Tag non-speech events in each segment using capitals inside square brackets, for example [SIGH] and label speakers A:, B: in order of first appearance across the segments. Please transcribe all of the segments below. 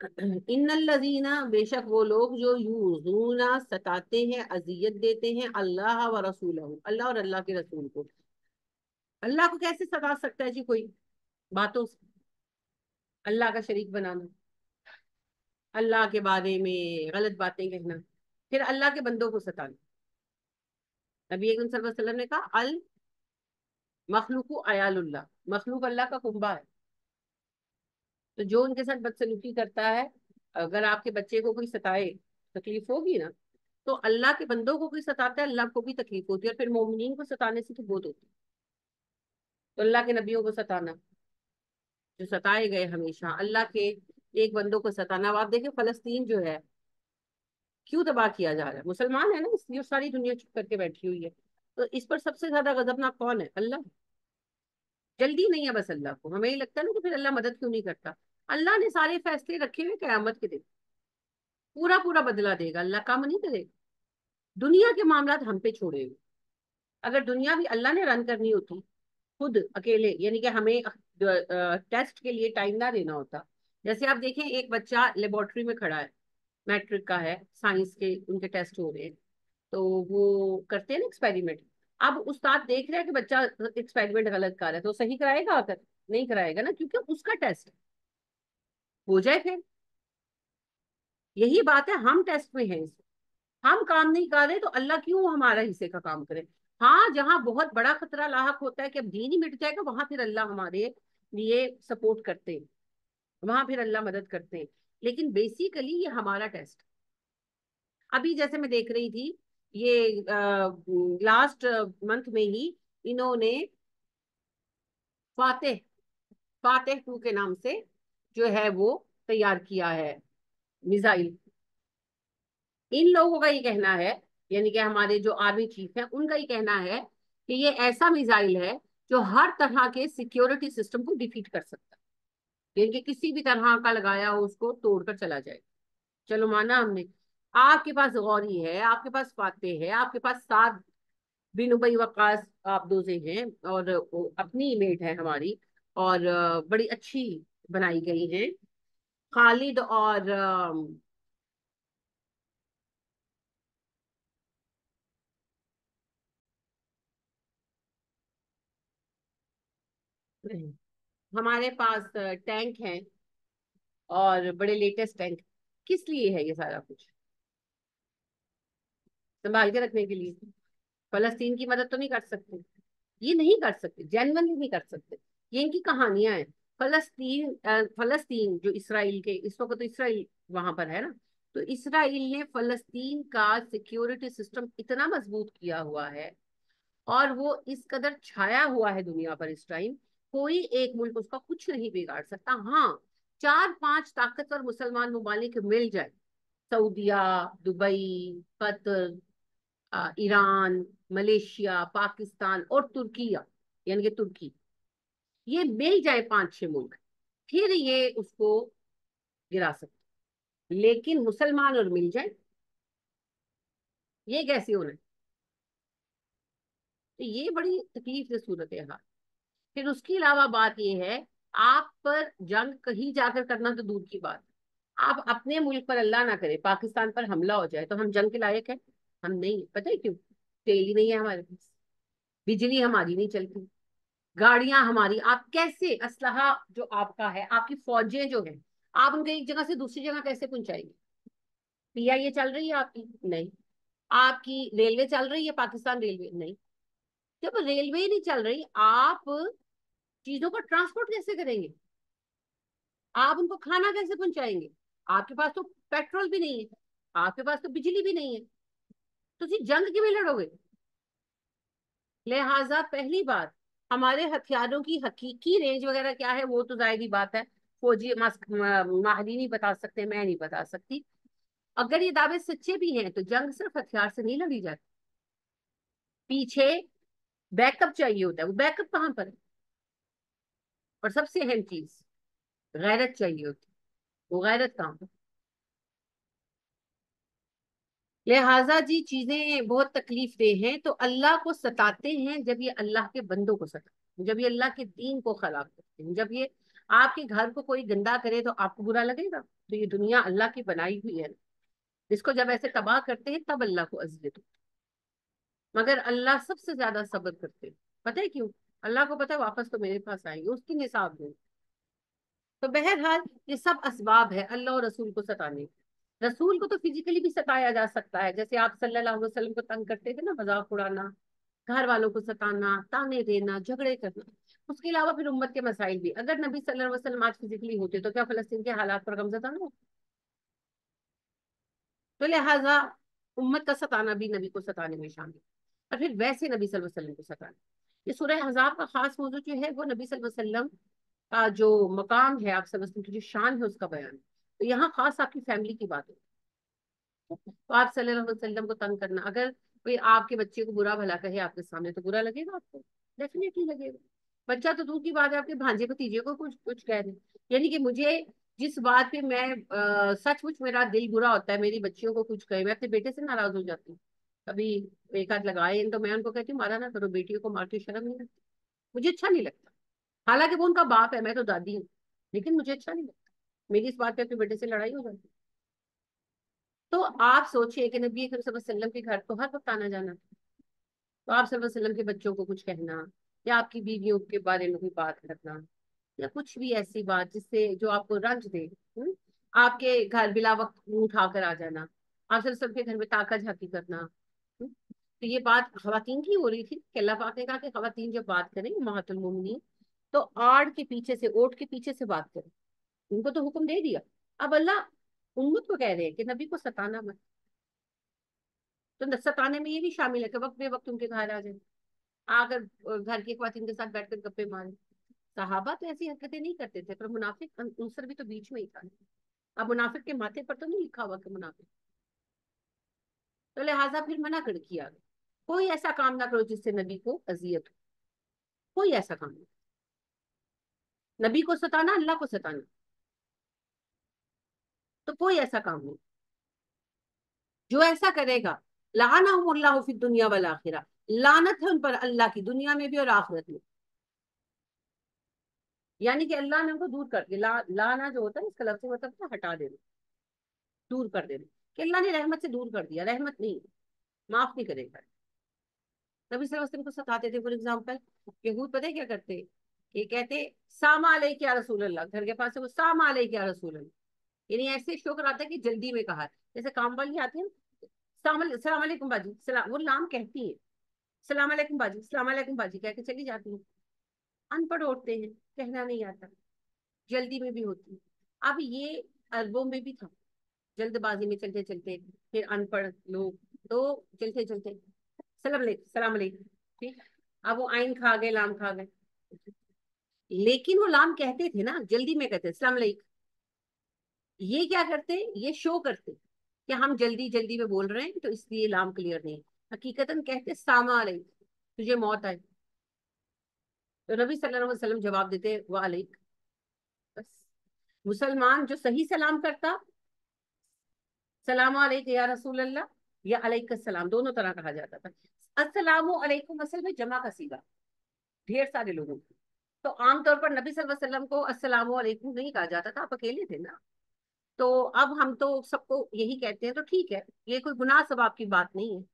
A: [CLEARS THROAT] इन्नल्लज़ीना, बेशक वो लोग जो यूजूना सताते हैं, अजियत देते हैं अल्लाह व रसूल अल्लाह और अल्लाह के रसूल को। अल्लाह को कैसे सता सकता है जी कोई? बातों से। अल्लाह का शरीक बनाना। अल्लाह के बारे में गलत बातें कहना। फिर अल्लाह के बंदों को सताना। नबी वसल्लम ने कहा, अल मखलूक अयालुल्लाह। मखलूक अल्लाह का कुंबा है। तो जो उनके साथ बदसलूकी करता है, अगर आपके बच्चे को कोई सताए, तकलीफ़ होगी ना तो अल्लाह के बंदों को कोई सताता है, अल्लाह को भी तकलीफ़ होती है, और फिर मोमिन को सताने से तो बहुत होती है। तो अल्लाह के नबियों को सताना, जो सताए गए हमेशा, अल्लाह के एक बंदों को सताना। अब आप देखें, फलस्तीन जो है, क्यों तबाह किया जा रहा है? मुसलमान है ना इसलिए सारी दुनिया चुप करके बैठी हुई है। तो इस पर सबसे ज़्यादा गजबनाक कौन है? अल्लाह। जल्दी नहीं है बस अल्लाह को। हमें ही लगता है ना कि फिर अल्लाह मदद क्यों नहीं करता? अल्लाह ने सारे फैसले रखे हुए कयामत के दिन। पूरा पूरा बदला देगा, अल्लाह काम नहीं करेगा। दुनिया के मामला हम पे छोड़े हुए। अगर दुनिया भी अल्लाह ने रन करनी होती, खुद अकेले, यानी कि हमें टेस्ट के लिए टाइम ना देना होता। जैसे आप देखें, एक बच्चा लेबोरेटरी में खड़ा है, मैट्रिक का है, साइंस के उनके टेस्ट हो रहे हैं। तो वो करते हैं ना एक्सपेरिमेंट। अब उस्ताद देख रहे हैं कि बच्चा एक्सपेरिमेंट गलत कर रहा है तो सही कराएगा आकर? नहीं कराएगा ना, क्योंकि उसका टेस्ट है। हो जाए फिर। यही बात है हम टेस्ट में हैं हम काम नहीं कर रहे तो अल्लाह क्यों हमारा हिस्से का काम करे? हाँ जहाँ बहुत बड़ा खतरा लाक होता है कि अब दीन ही मिट जाएगा वहाँ फिर अल्लाह हमारे लिए सपोर्ट करते वहाँ फिर अल्लाह मदद करते लेकिन बेसिकली ये हमारा टेस्ट अभी जैसे मैं देख रही थी ये आ, लास्ट मंथ में ही इन्होंने फातेह फातेह टू के नाम से जो है वो तैयार किया है, मिसाइल। इन लोगों का ये कहना है, यानी कि हमारे जो आर्मी चीफ है, उनका ये कहना है कि ये ऐसा मिसाइल है जो हर तरह के सिक्योरिटी सिस्टम को डिफीट कर सकता है। यानी कि किसी भी तरह का लगाया हो, उसको तोड़कर चला जाए। चलो, माना हमने, आपके पास गौरी है, आपके पास फाते है, आपके पास सात बिन उबई वकास आप दो से हैं, और अपनी इमेज है हमारी, और बड़ी अच्छी बनाई गई हैं। खालिद और हमारे पास टैंक हैं और बड़े लेटेस्ट टैंक। किस लिए है ये सारा कुछ? संभाल के रखने के लिए। फलस्तीन की मदद तो नहीं कर सकते। ये नहीं कर सकते जेनवनली नहीं कर सकते। ये इनकी कहानियाँ हैं। फलस्तीन फलस्तीन जो इसराइल के इस वक्त तो इसराइल वहाँ पर है ना? तो इसराइल ने फलस्तीन का सिक्योरिटी सिस्टम इतना मज़बूत किया हुआ है और वो इस कदर छाया हुआ है दुनिया पर इस टाइम कोई एक मुल्क उसका कुछ नहीं बिगाड़ सकता। हाँ चार पाँच ताकतवर मुसलमान ममालिक मिल जाए। सऊदिया, Dubai, Qatar Iran, Malaysia, Pakistan और तुर्किया, यानी कि तुर्की। ये मिल जाए पाँच छह मुल्क, फिर ये उसको गिरा सकते लेकिन मुसलमान और मिल जाए, ये कैसे होना है? तो ये बड़ी तकलीफ़ से सूरत है हाल। फिर उसके अलावा बात ये है, आप पर जंग कहीं जाकर करना तो दूर की बात आप अपने मुल्क पर अल्लाह ना करे, पाकिस्तान पर हमला हो जाए तो हम जंग के लायक है। हम नहीं, पता है क्यों? तेल ही नहीं है हमारे पास, बिजली हमारी नहीं चलती। गाड़ियाँ हमारी, आप कैसे असलहा जो आपका है, आपकी फौजें जो है, आप उनको एक जगह से दूसरी जगह कैसे पहुंचाएँगे? पीआईए चल रही है आपकी? नहीं। आपकी रेलवे चल रही है, पाकिस्तान रेलवे? नहीं। जब रेलवे नहीं चल रही, आप चीज़ों का ट्रांसपोर्ट कैसे करेंगे? आप उनको खाना कैसे पहुंचाएँगे? आपके पास तो पेट्रोल भी नहीं है, आपके पास तो बिजली भी नहीं है। तो जंग की भी लड़ोगे। लिहाजा पहली बात हमारे हथियारों की हकीकी रेंज वगैरह क्या है, वो तो ज़ाहिर बात है। फौजी माहरी नहीं बता सकते, मैं नहीं बता सकती। अगर ये दावे सच्चे भी हैं तो जंग सिर्फ़ हथियार से नहीं लड़ी जाती। पीछे बैकअप चाहिए होता है। वो बैकअप कहाँ पर है? और सबसे अहम चीज़, गैरत चाहिए होती है। वो गैरत कहाँ पर लिहाजा जी चीज़ें बहुत तकलीफ़ दे हैं तो अल्लाह को सताते हैं जब ये अल्लाह के बंदों को सताते हैं, जब ये अल्लाह के दीन को खराब करते हैं। जब ये आपके घर को कोई गंदा करे तो आपको बुरा लगेगा? तो ये दुनिया अल्लाह की बनाई हुई है। इसको जब ऐसे तबाह करते हैं, तब अल्लाह को अजियत होती मगर अल्लाह सबसे ज़्यादा सब्र करते हैं। पता है क्यों? अल्लाह को पता है, वापस तो मेरे पास आएँगे, उसकी निसाब में तो बहरहाल ये सब असबाब है अल्लाह और रसूल को सताने रसूल को तो फिजिकली भी सताया जा सकता है। जैसे आप सल्लल्लाहु अलैहि वसल्लम को तंग करते थे ना, मज़ाक उड़ाना घर वालों को सताना, ताने देना, झगड़े करना, उसके अलावा फिर उम्मत के मसाइल भी। अगर नबी सल्लल्लाहु अलैहि वसल्लम आज फिजिकली होते तो क्या फलस्तीन के हालात पर गम गमजदा ना तो लिहाजा उम्मत का सताना भी नबी को सताने में शामिल और फिर वैसे नबी सल्लल्लाहु अलैहि वसल्लम को सताना। ये सूरह हजाब का खास मौजूद जो है, वो नबी सल्लल्लाहु अलैहि वसल्लम का जो मकाम है, आप की जो शान है उसका बयान तो यहाँ खास आपकी फैमिली की बात है। तो आप सल्लल्लाहु अलैहि वसल्लम को तंग करना, अगर कोई आपके बच्चे को बुरा भला कहे आपके सामने तो बुरा लगेगा आपको? डेफिनेटली लगेगा। बच्चा तो दूर की बात है, आपके भांजे भतीजे को कुछ कुछ कह रहे यानी कि मुझे जिस बात पे मैं सचमुच मेरा दिल बुरा होता है, मेरी बच्चियों को कुछ कहे, मैं अपने बेटे से नाराज़ हो जाती हूँ। कभी एक हाथ लगाए तो मैं उनको कहती हूँ, मारा ना करो बेटियों को मारती शर्म नहीं लगती मुझे अच्छा नहीं लगता। हालाँकि वो उनका बाप है, मैं तो दादी हूँ, लेकिन मुझे अच्छा नहीं लगता। मेरी इस बात पे अपने बेटे से लड़ाई हो जाती तो आप सोचिए कि नबी वसल्लम के घर तो हर वक्त आना जाना तो आप वसल्लम के बच्चों को कुछ कहना या आपकी बीवियों के बारे में कोई बात करना या कुछ भी ऐसी बात जिससे जो आपको रंज दे हुँ? हम्म, आपके घर बिला वक्त उठा कर आ जाना आप सब के घर में ताका झाकी करना हम्म, तो ये बात खातन की हो रही थी कि अल्लाह पाक ने कहा कि खातन जब बात करें महातुल मोमिनीन तो आड़ के पीछे से ओट के पीछे से बात करें उनको तो हुक्म दे दिया। अब अल्लाह उम्मत को कह रहे हैं कि नबी को सताना मत। तो सताने में ये भी शामिल है कि वक्त बे वक्त उनके घर आ जाए। आकर घर की खातिन के साथ बैठकर गप्पे मारे। सहाबा तो ऐसी हरकतें नहीं करते थे, पर मुनाफिक अंसर भी तो बीच में ही था। अब मुनाफिक के माथे पर तो नहीं लिखा हुआ कि मुनाफिक। तो लिहाजा फिर मना कर किया कोई ऐसा काम ना करो जिससे नबी को अजियत हो। कोई ऐसा काम नहीं नबी को सताना, अल्लाह को सताना। तो कोई ऐसा काम नहीं। जो ऐसा करेगा लाना फिर दुनिया वाला आखिरा। लानत है उन पर अल्लाह की दुनिया में भी और आखिरत में। यानी कि अल्लाह ने उनको दूर कर दिया। ला, लाना जो होता है इसका लफ्ज मतलब हटा देना। दूर कर देना। कि अल्लाह ने रहमत से दूर कर दिया। रहमत नहीं माफ़ नहीं करेगा। नबी वसल्लम को सताते थे फॉर एग्ज़ाम्पल। यहूद पता है क्या करते? ये कहते सामा अलई क्या रसूल अल्लाह घर के पास से वो सामा अलई क्या रसूल अल्लाह यानी ऐसे शोक आता है कि जल्दी में कहा। जैसे काम वाली आती है सलाम अलैकुम बाजी सलाम वो नाम कहती है। सलाम अलैकुम बाजी, सलाम अलैकुम बाजी कह के चली जाती है। अनपढ़ होते हैं, कहना नहीं आता। जल्दी में भी होती है। अब ये अरबों में भी था। जल्दबाजी में चलते चलते फिर अनपढ़ लोग तो चलते चलते, सलाम सलाम ठीक? अब वो आइन खा गए, लाम खा गए। लेकिन वो लाम कहते थे ना, जल्दी में कहते सलाम ये क्या करते? ये शो करते। कि हम जल्दी जल्दी में बोल रहे हैं? तो इसलिए लाम क्लियर नहीं। हकीकतन कहते सामा तुझे मौत आई। तो नबी सल्लल्लाहु अलैहि वसल्लम जवाब देते, वालेक। बस। मुसलमान जो सही सलाम करता सलाम या रसूल अल्लाह या अलैक सलाम दोनों तरह कहा जाता था। अलैकुम असल में जमा का सीगा। ढेर सारे लोगों को। तो आमतौर पर नबी सल्लल्लाहु अलैहि वसल्लम को अस्सलाम वालेकुम नहीं कहा जाता था। आप अकेले थे ना। तो अब हम तो सबको यही कहते हैं तो ठीक है, ये कोई गुनाह सवाब की बात नहीं है।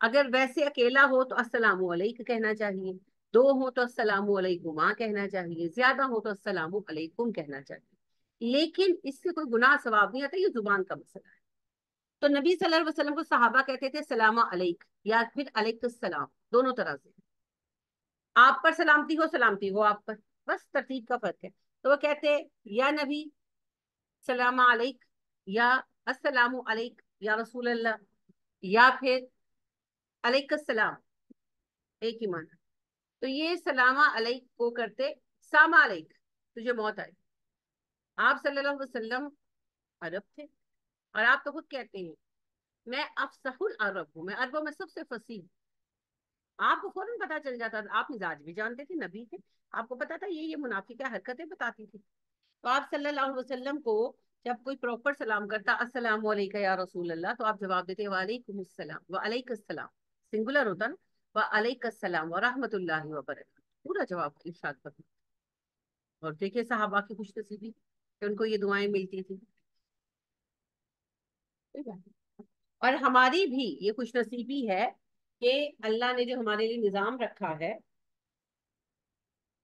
A: अगर वैसे अकेला हो तो अस्सलाम कहना चाहिए, दो हो तो अस्सलाम कहना चाहिए, ज़्यादा हो तो अस्सलाम कहना चाहिए। लेकिन इससे कोई गुनाह सवाब नहीं आता, ये ज़ुबान का मसला है। तो नबी सल्लल्लाहु अलैहि वसल्लम को सहाबा कहते थे, सलाम अलैक, या फिर अलैक सलाम, दोनों तरह से। आप पर सलामती हो सलामती हो आप पर, बस तरतीब का फ़र्क है। तो वो कहते, या नबी सलाम अलैक या अस्सलाम अलैक या रसूल अल्लाह या फिर अलैकुस्सलाम एक ही माना तो ये सलामा अलैक को करते सामा अलैक तुझे मौत आए आप सल्लल्लाहु अलैहि वसल्लम अरब थे और आप तो खुद कहते हैं, मैं अफसहुल अरब हूँ, मैं अरबों में सबसे फसी आपको फ़ौरन पता चल जाता आप मिजाज भी जानते थे, नबी थे। आपको पता था, ये ये मुनाफी क्या हरकतें बताती थी। तो आप सल्लल्लाहु अलैहि वसल्लम को जब कोई प्रॉपर सलाम करता, अस्सलाम वालेकुम या रसूल अल्लाह तो आप जवाब देते वालेकुम अस्सलाम व अलैकुम सिंगुलर होता ना व अलैकुम अस्सलाम व रहमतुल्लाहि व बरकातहू पूरा जवाब इरशाद करते और देखिए साहबा की खुश नसीबी कि उनको ये दुआएँ मिलती थी। और हमारी भी ये खुश नसीबी है कि अल्लाह ने जो हमारे लिए निज़ाम रखा है,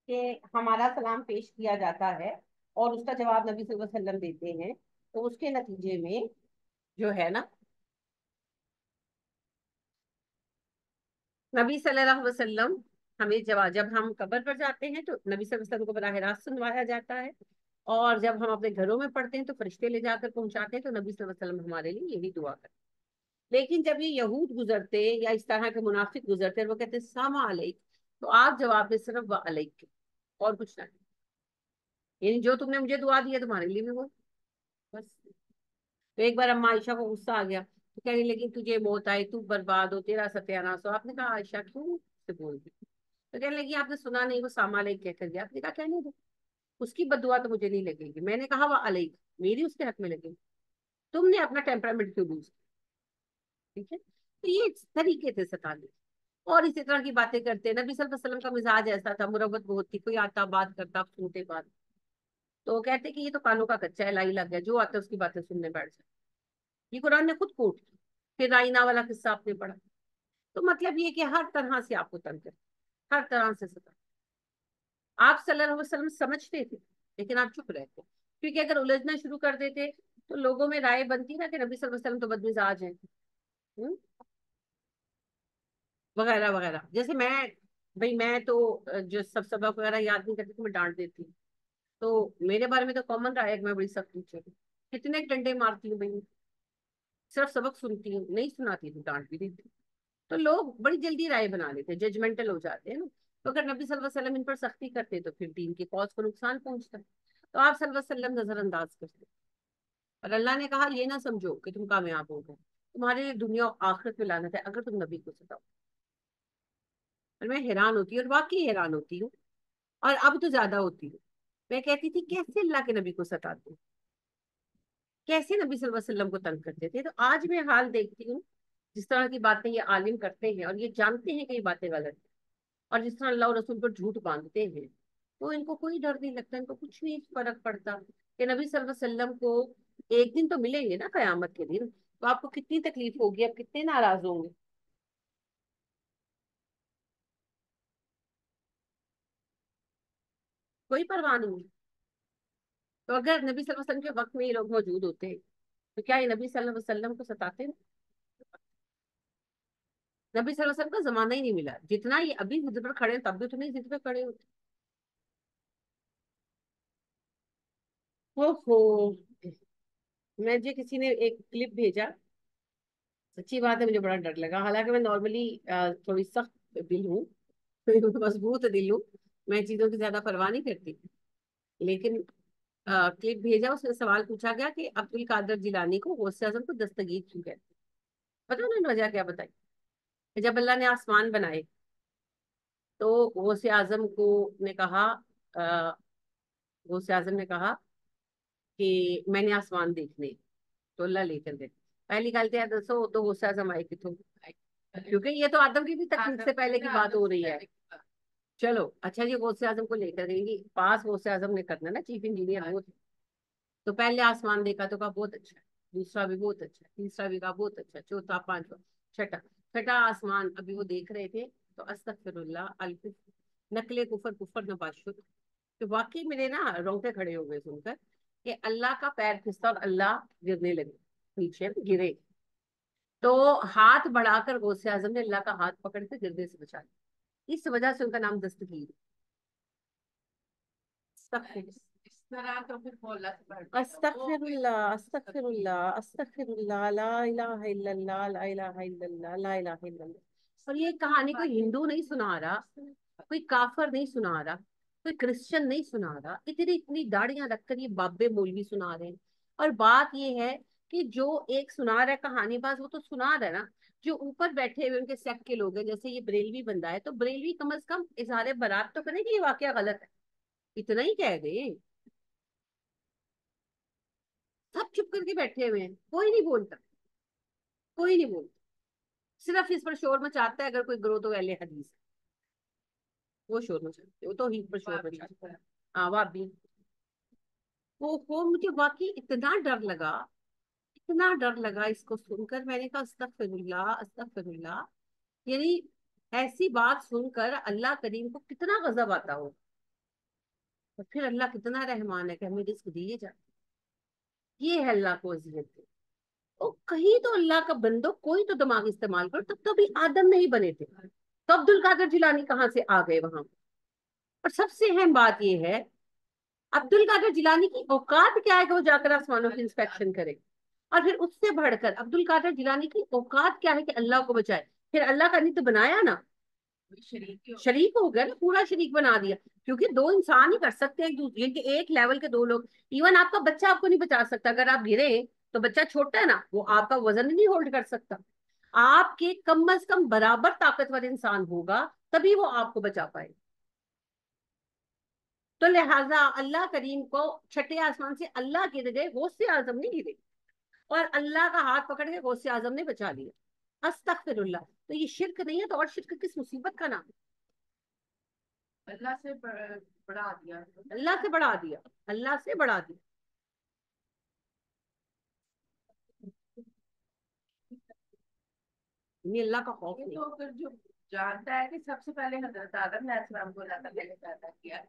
A: कि हमारा सलाम पेश किया जाता है और उसका जवाब नबी वसल्लम देते हैं। तो उसके नतीजे में जो है ना, नबी सल्लल्लाहु अलैहि वसल्लम हमें जवाब जब हम कब्र पर जाते हैं तो नबी वसल्लम को बराह रास्त सुनवाया जाता है। और जब हम अपने घरों में पढ़ते हैं तो फरिश्ते ले जाकर पहुंचाते हैं तो नबी वसल्लम हमारे लिए यही दुआ करते लेकिन जब ये यहूद गुजरते या इस तरह के मुनाफिक गुजरते वो कहते सलाम अलैक। तो आप जवाब में सिर्फ़ व अलैक और कुछ नहीं यानी जो तुमने मुझे दुआ दिया तुम्हारे लिए भी वो। बस। तो एक बार अम्मा आयशा को गुस्सा आ गया। तो कहने लगी, तुझे मौत आई, तू बर्बाद हो, तेरा सत्यानाश हो। आपने कहा, आयशा, क्यों से बोल दी तो कहने लगी, आपने सुना नहीं, वो सामा अलैक कह कर दिया आपने कहा, कहने दो। उसकी बदुआ तो मुझे नहीं लगेगी। मैंने कहा, वह अलैक मेरी उसके हक में लगेगी। तुमने अपना टेम्परामेंट क्यों लूज ठीक है? तो ये तरीके थे सताने। और इसी तरह की बातें करते नबी सल्लल्लाहु अलैहि वसल्लम का मिजाज ऐसा था। मुरबत बहुत थी, कोई आता, बात करता सुनते बात। तो कहते कि ये तो कानों का कच्चा है, लाई लग गया, जो आता है उसकी बातें सुनने बैठ जाए ये कुरान ने खुद कोट की फिर राइना वाला किस्सा आपने पढ़ा। तो मतलब ये कि हर तरह से आपको तंग हर तरह से सता। आप सल्लल्लाहु अलैहि वसल्लम समझते थे, लेकिन आप चुप रहते। क्योंकि अगर उलझना शुरू कर देते तो लोगों में राय बनती ना कि नबी वसल्लम तो बदमिजाज है। वगैरह वगैरह। जैसे मैं, भाई मैं तो जो सब सबक वगैरह याद नहीं करती तो मैं डांट देती हूँ। तो मेरे बारे में तो कॉमन रहा है कि मैं बड़ी सख्त टीचर हूँ। कितने डंडे मारती हूँ भाई? सिर्फ़ सबक सुनती हूँ, नहीं सुनाती तो डांट भी देती तो लोग बड़ी जल्दी राय बना लेते हैं जजमेंटल हो जाते हैं ना। तो अगर नबी वसल्लम इन पर सख्ती करते तो फिर दीन के कौज को नुकसान पहुँचता तो आप वसल्लम नजरअंदाज करते और अल्लाह ने कहा, ये ना समझो कि तुम कामयाब हो गए। तुम्हारे लिए दुनिया आखिरत में लानत है, अगर तुम नबी को सताओ। और मैं हैरान होती हूँ और वाकई हैरान होती हूँ। और अब तो ज़्यादा होती हूँ। मैं कहती थी, कैसे अल्लाह के नबी को सताते कैसे नबी वसल्लम को तंग करते थे? तो आज मैं हाल देखती हूँ, जिस तरह की बातें ये आलिम करते हैं और ये जानते हैं कि बातें गलत और जिस तरह अल्लाह रसूल पर झूठ बांधते हैं तो इनको कोई डर नहीं लगता, इनको कुछ नहीं फ़र्क पड़ता कि नबी वसल्लम को एक दिन तो मिलेंगे ना कयामत के दिन तो आपको कितनी तकलीफ़ होगी, आप कितने नाराज़ होंगे। कोई परवाह नहीं है। तो अगर नबी वसल्लम के वक्त में ये लोग मौजूद होते तो क्या ये नबी वसल्लम को सताते? ना नबी वसल्लम का जमाना ही नहीं मिला। जितना ये अभी जिद पर खड़े हैं, तब भी नहीं जिद पे खड़े होते। ओहो! मुझे किसी ने एक क्लिप भेजा। सच्ची बात है, मुझे बड़ा डर लगा। हालाँकि मैं नॉर्मली थोड़ी सख्त दिल हूँ, [LAUGHS] मज़बूत दिल हूँ। मैं चीज़ों की ज़्यादा परवाह नहीं करती। लेकिन क्लिप भेजा उसमें सवाल पूछा गया कि अब्दुल कादर जिलानी को गौसे आज़म को दस्तगीर क्यों कहते पता उन्होंने वजह क्या बताई जब अल्लाह ने आसमान बनाए तो गौसे आज़म को ने कहा गौसे आज़म ने कहा कि मैंने आसमान देखने तो अल्लाह लेकर गए। पहली गल तो दसो तो गौसे आज़म आए कितों? क्योंकि ये तो आदम की भी तकलीफ़ से पहले की बात हो रही है। चलो अच्छा जी गौसे आज़म को लेकर गएँगी पास गौसे आज़म ने करना ना, चीफ इंजीनियर वो तो पहले आसमान देखा तो कहा, बहुत अच्छा दूसरा भी, बहुत अच्छा तीसरा भी कहा, बहुत अच्छा चौथा, पांचवा, छठा छठा आसमान अभी वो देख रहे थे तो अस्तफिरुल्लाह नकले कुफर कुफर नबाशुद तो वाकई मेरे ना रोंगटे खड़े हो गए सुनकर कि अल्लाह का पैर फिसता और अल्लाह गिरने लगे, पीछे गिरे। तो हाथ बढ़ाकर गौसे आज़म ने अल्लाह का हाथ पकड़ के गिरने से बचा लिया। इस वजह से उनका नाम दस्तगीर। और ये कहानी कोई हिंदू नहीं सुना रहा कोई काफर नहीं सुना रहा कोई क्रिश्चियन नहीं सुना रहा। इतनी इतनी दाढ़ियाँ रखकर ये बाबे मौलवी सुना रहे हैं। और बात ये है कि जो एक सुना रहा है कहानीबाज वो तो सुना रहा है ना जो ऊपर बैठे हुए उनके सेक्ट के लोग हैं जैसे ये बरेलवी बंदा है तो बरेलवी कम अज कम इजहार बरात तो करें कि ये वाक्य गलत है? इतना ही कह दे। सब चुप करके बैठे हुए हैं कोई नहीं बोलता कोई नहीं बोलता सिर्फ़ इस पर शोर मचाता है अगर कोई ग्रो तो अहले हदीस। वो शोर मचाते वो तो ही पर शोर मचाता है। हाँ वाबी। वो वो मुझे वाकई इतना डर लगा। इतना डर लगा इसको सुनकर। मैंने कहा अस्तगफिरुल्लाह अस्तगफिरुल्लाह यानी ऐसी बात सुनकर अल्लाह करीम को कितना गजब आता हो। और फिर अल्लाह कितना रहमान है कि हमें रिस्क दिए जाते ये है अल्लाह को अजियत दे और कहीं तो अल्लाह का बंदो कोई तो दिमाग इस्तेमाल करो तब तो भी आदम नहीं बने थे। तो अब्दुल कादर जिलानी कहाँ से आ गए वहाँ? और सबसे अहम बात यह है अब्दुल कादर जिलानी की औकात क्या है कि वो जाकर आसमानों की इंस्पेक्शन करे? और फिर उससे बढ़कर अब्दुल कादर जिलानी की औकात क्या है कि अल्लाह को बचाए? फिर अल्लाह का नहीं तो बनाया ना? शरीक हो गया ना पूरा शरीक बना दिया। क्योंकि दो इंसान ही कर सकते हैं एक दूसरे एक लेवल के दो लोग। इवन आपका बच्चा आपको नहीं बचा सकता। अगर आप गिरे तो बच्चा छोटा है ना वो आपका वज़न नहीं होल्ड कर सकता। आपके कम अज कम बराबर ताकतवर इंसान होगा तभी वो आपको बचा पाए तो लिहाजा अल्लाह करीम को छठे आसमान से अल्लाह गिर गए गौसे आज़म नहीं गिरे। और अल्लाह का हाथ पकड़ के गौसे आज़म ने बचा लिया। अस्तगफिरुल्लाह। तो ये शिरक नहीं है तो और शिरक किस मुसीबत का नाम है?
B: अल्लाह से बढ़ा दिया।
A: अल्लाह से बढ़ा दिया। अल्लाह से बढ़ा दिया। ये अल्लाह का खौफ नहीं
B: तो जो जानता है कि सबसे पहले हज़रत आदम ने को अल्लाह ने पैदा किया।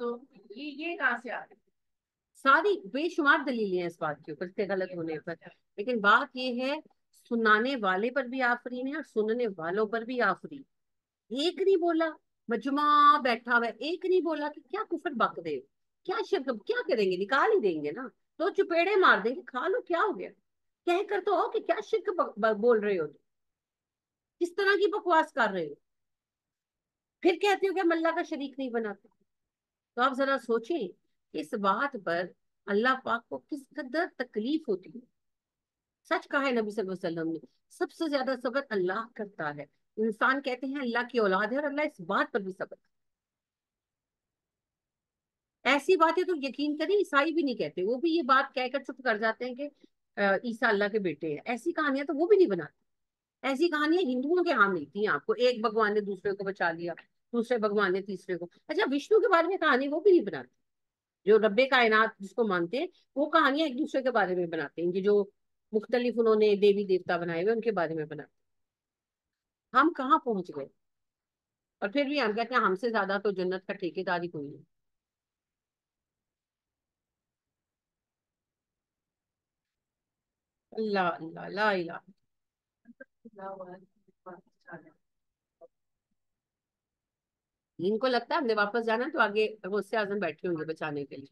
B: तो ये ये कहाँ से आ गई
A: सारी बेशुमार दलीलें हैं इस बात के ऊपर, इसके गलत होने पर। लेकिन बात ये है, सुनाने वाले पर भी आफरीन है और सुनने वालों पर भी आफरीन एक नहीं बोला, मजमा बैठा हुआ, एक नहीं बोला कि क्या कुफर बक दे, क्या शिरक क्या करेंगे, निकाल ही देंगे ना। तो चुपेड़े मार देंगे, खा लो, क्या हो गया? कह कर तो हो कि क्या शिरक बोल रहे हो किस तरह की बकवास कर रहे हो? फिर कहते हो कि हम अल्लाह का शरीक नहीं बनाते। तो आप जरा सोचें इस बात पर अल्लाह पाक को किस कदर तकलीफ़ होती है? सच कहा है नबी वसल्लम ने, सबसे ज़्यादा सब्र अल्लाह करता है। इंसान कहते हैं, अल्लाह की औलाद है और अल्लाह इस बात पर भी सब्र ऐसी बातें तो यकीन करें, ईसाई भी नहीं कहते, वो भी ये बात कहकर चुप कर जाते हैं कि ईसा अल्लाह के बेटे हैं। ऐसी कहानियाँ तो वो भी नहीं बनाते। ऐसी कहानियाँ हिंदुओं के यहाँ मिलती हैं आपको, एक भगवान ने दूसरे को बचा लिया, दूसरे भगवान ने तीसरे को। अच्छा विष्णु के बारे में कहानी वो भी नहीं बनाते। जो रब्बे कायनात जिसको मानते हैं, वो कहानियाँ एक दूसरे के बारे में बनाते हैं कि जो मुख्तलिफ़ उन्होंने देवी देवता बनाए हुए उनके बारे में बनाते हम कहाँ पहुँच गए? और फिर भी हम कहते हैं, हमसे ज़्यादा तो जन्नत का ठेकेदार ही कोई नहीं। अल्लाह अल्लाह, ला इलाहा इनको लगता है हमने वापस जाना तो आगे उससे आज़म बैठे होंगे बचाने के लिए।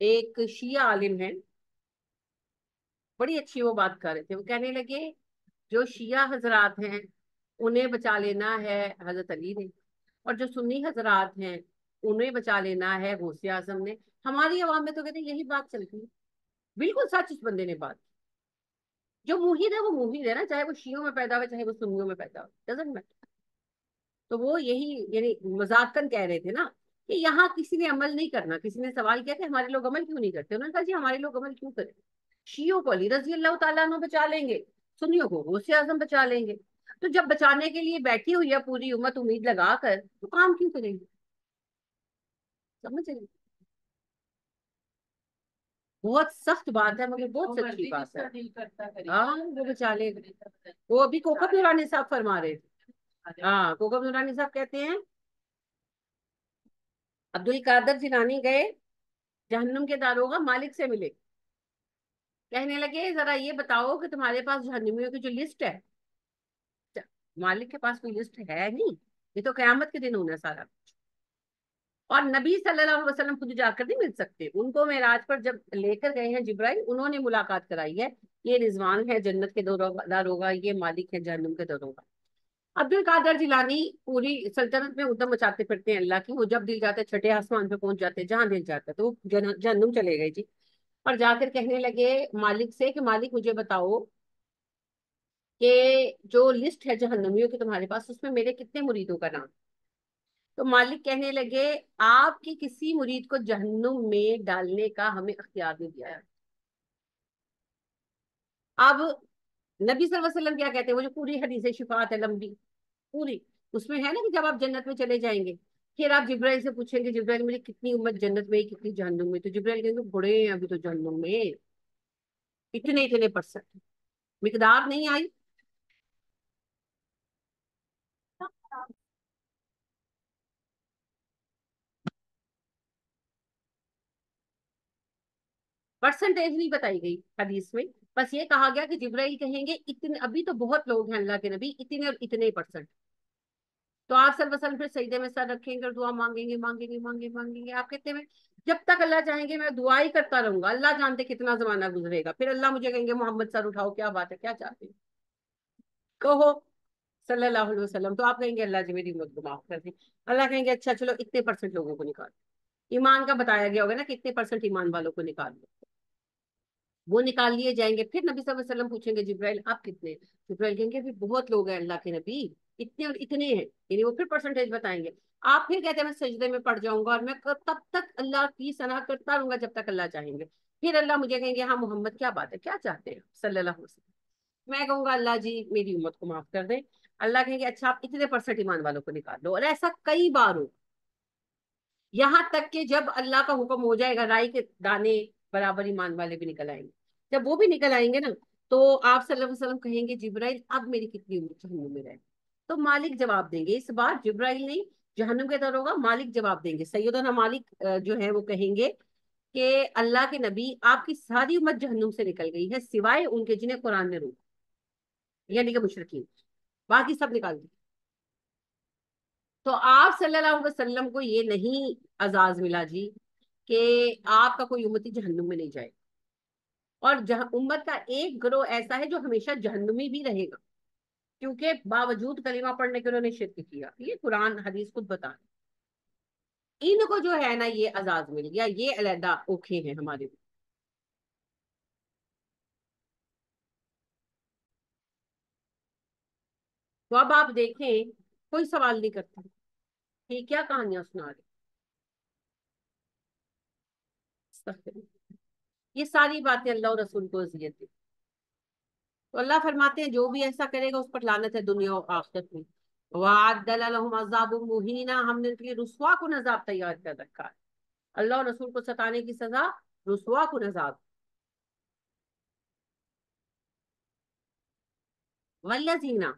A: एक शिया आलिम है। बड़ी अच्छी वो बात कर रहे थे। वो कहने लगे, जो शिया हजरात हैं, उन्हें बचा लेना है हज़रत अली ने। और जो सुन्नी हजरात हैं, उन्हें बचा लेना है गौसे आज़म ने। हमारी आवाम में तो कहते यही बात चलती है। बिल्कुल सच इस बंदे ने बात जो मुहिद है, वो मुहिद है ना, चाहे वो शियों में पैदा हो, चाहे वो सुन्नियों में पैदा हो मैटर तो वो यही, यानी मजाकन कह रहे थे ना, कि यहाँ किसी ने अमल नहीं करना। किसी ने सवाल किया कि हमारे लोग अमल क्यों नहीं करते? उन्होंने कहा, जी, हमारे लोग अमल क्यों करें? शियों को अली रज़ी अल्लाह तला बचा लेंगे सुनियों को गौसे आज़म बचा लेंगे। तो जब बचाने के लिए बैठी हुई है पूरी उम्मत, उम्मीद लगा कर तो काम क्यों करेंगे? समझ बहुत सख्त बात है मगर बहुत सच्ची बात है। हाँ वो बचा ले वो अभी कोकब नूरानी साहब फरमा रहे थे। हाँ कोकब नूरानी साहब कहते हैं अब्दुल कादर जिलानी गए जहन्नुम के दारोगा मालिक से मिले। कहने लगे जरा ये बताओ कि तुम्हारे पास जहन्नुमियों की जो लिस्ट है मालिक के पास कोई लिस्ट है नहीं? ये तो कयामत के दिन होना सारा। और नबी सल्लल्लाहु अलैहि वसल्लम खुद जाकर नहीं मिल सकते। उनको मेराज पर जब लेकर गए हैं जिब्राइल, उन्होंने मुलाकात कराई है। ये रिजवान है, जन्नत के दारोगा ये मालिक है जहन्नुम के दारोगा। अब्दुल कादर जिलानी पूरी सल्तनत में उद्यम मचाते फिरते हैं अल्लाह की। वो जब दिल जाते छठे आसमान पे पहुँच जाते जहाँ दिल जाता तो जहन्नुम चले गए जी। और जाकर कहने लगे मालिक से कि, मालिक, मुझे बताओ कि जो लिस्ट है जहन्नमियों की तुम्हारे पास, उसमें मेरे कितने मुरीदों का नाम? तो मालिक कहने लगे, आपके किसी मुरीद को जहन्नुम में डालने का हमें अख्तियार नहीं दिया है। अब नबी वसल्लम क्या कहते हैं? वो जो पूरी हदीस, शिफात है लंबी, पूरी, उसमें है ना कि जब आप जन्नत में चले जाएँगे, फिर आप जिब्राइल से पूछेंगे, जिब्राइल मेरी कितनी उम्मत जन्नत में कितनी जहन्नुम में? तो जिब्राइल कहेंगे बड़े हैं अभी तो जहन्नुम में, इतने इतने परसेंट, मिकदार नहीं आई परसेंटेज नहीं बताई गई हदीस में। बस ये कहा गया कि जिब्राइल कहेंगे, इतने, अभी तो बहुत लोग हैं अल्लाह के नबी, इतने और इतने परसेंट तो आप सर वसल फिर सईदे में सर रखेंगे और दुआ मांगेंगे मांगेंगे मांगेंगे मांगेंगे। आप कहते हैं, जब तक अल्लाह चाहेंगे, मैं दुआ ही करता रहूँगा। अल्लाह जानते कितना जमाना गुजरेगा। फिर अल्लाह मुझे कहेंगे, मोहम्मद, सर उठाओ, क्या बात है, क्या चाहते हैं? कहो, सल्लल्लाहु अलैहि वसल्लम। तो आप कहेंगे, अल्लाह जी, मेरी उम्मत माफ़ कर दी। अल्लाह कहेंगे अच्छा चलो, इतने परसेंट लोगों को निकाल। ईमान का बताया गया होगा ना कि इतने परसेंट ईमान वालों को निकाल लो। वो निकाल लिए जाएँगे, फिर नबी वसल्लम पूछेंगे, जिब्राइल, आप कितने जिब्राइल कहेंगे, अभी बहुत लोग हैं अल्लाह के नबी, इतने और इतने हैं। यानी वो फिर परसेंटेज बताएँगे। आप फिर कहते हैं, मैं सजदे में पड़ जाऊँगा और मैं तब तक अल्लाह की सना करता रहूँगा जब तक अल्लाह चाहेंगे। फिर अल्लाह मुझे कहेंगे हाँ मोहम्मद, क्या बात है? क्या चाहते हैं? सल्लल्लाहु अलैहि वसल्लम। मैं कहूँगा, अल्लाह जी, मेरी उम्मत को माफ़ कर दे। अल्लाह कहेंगे अच्छा आप इतने परसेंट ईमान वालों को निकाल लो। और ऐसा कई बार हो। यहाँ तक कि जब अल्लाह का हुक्म हो जाएगा, राई के दाने बराबर ईमान वाले भी निकल आएँगे। जब वो भी निकल आएँगे ना तो आप वसल्लम कहेंगे, जिब्राइल, अब मेरी कितनी उम्र जहन्नुम में रहे? तो मालिक जवाब देंगे, इस बार जिब्राइल नहीं, जहन्नुम के दर होगा। मालिक जवाब देंगे। सैयदना मालिक जो है वो कहेंगे कि अल्लाह के नबी, आपकी सारी उम्र जहनुम से निकल गई है, सिवाय उनके जिन्हें कुरान ने रोक। यानी कि मुशरकिन। बाकी सब निकाल दी तो आप सल्लल्लाहु अलैहि वसल्लम को ये नहीं आजाज मिला जी। कि आपका कोई उम्मती जहन्नुम में नहीं जाए और जह, उम्मत का एक ग्रोह ऐसा है जो हमेशा जहन्नुमी भी रहेगा। क्योंकि बावजूद कलीमा पढ़ने के उन्होंने शिरक किया। ये कुरान, हदीस खुद बता इनको जो है ना ये आज़ाद मिल गया। ये अलहदा ओखे हैं हमारे तो अब आप देखें, कोई सवाल नहीं करता। ये क्या कहानियाँ सुना रहे [LAUGHS] ये सारी बातें अल्लाह रसूल को अजियत दी तो अल्लाह फरमाते हैं, जो भी ऐसा करेगा उस पर लानत है दुनिया और आखिरत में। वादाब मुहीना, हमने उनके लिए रुसवा को नजाब तैयार कर रखा है। अल्लाह रसूल को सताने की सजा, रुसवा को नजाब। वल्लजीना,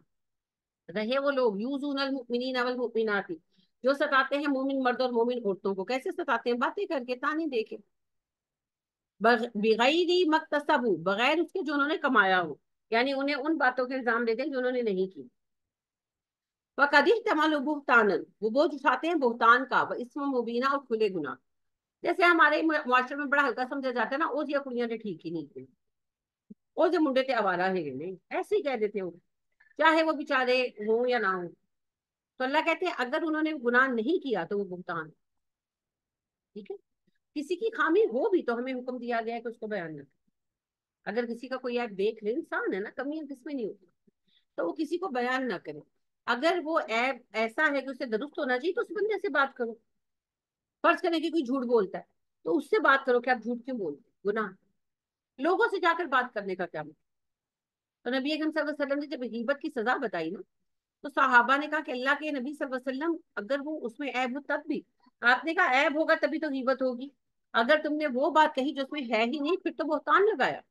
A: रहे वो लोग, यूजून अलमुमिनीन वल मुमिनाती, जो सताते हैं मोमिन मर्द और मोमिन औरतों को। कैसे सताते हैं? बातें करके, ताने देके। बगैरी मकतसबू, बगैर उसके जो उन्होंने कमाया हो। यानी उन्हें उन बातों के इल्ज़ाम देते हैं जो उन्होंने नहीं की वह कदीर तमाल बुहतानन, वो बोझ उठाते हैं बुहतान का वह इसम मुबीना और खुले गुना जैसे हमारे मुआशरे में बड़ा हल्का समझा जाता है ना ओज या कुड़ियाँ ने ठीक ही नहीं की ओ जो मुंडे थे आवारा है नहीं? ऐसे ही कह देते हो। चाहे वो बेचारे हो या ना हो। तो अल्लाह कहते हैं, अगर उन्होंने गुनाह नहीं किया तो वो भुगतान ठीक है? किसी की खामी हो भी तो हमें हुक्म दिया गया है कि उसको बयान न करें। अगर किसी का कोई ऐप देख ले, इंसान है ना कमियाँ किसमें नहीं होती। तो वो किसी को बयान ना करे। अगर वो ऐप ऐसा है कि उसे दुरुस्त होना चाहिए तो उस बंदे से बात करो। फ़र्ज़ करें कि कोई झूठ बोलता है तो उससे बात करो कि आप झूठ क्यों बोलते गुनाह। लोगों से जाकर बात करने का क्या मतलब? तो नबी अकरम सल्लल्लाहु ने जब गीबत की सजा बताई ना तो साहबा ने कहा कि अल्लाह के नबी सल्लल्लाहु अगर वो उसमें ऐब हो तब भी, आपने कहा ऐब होगा तभी तो गीबत होगी। अगर तुमने वो बात कही जो उसमें है ही नहीं, फिर तो बहुतान लगाया।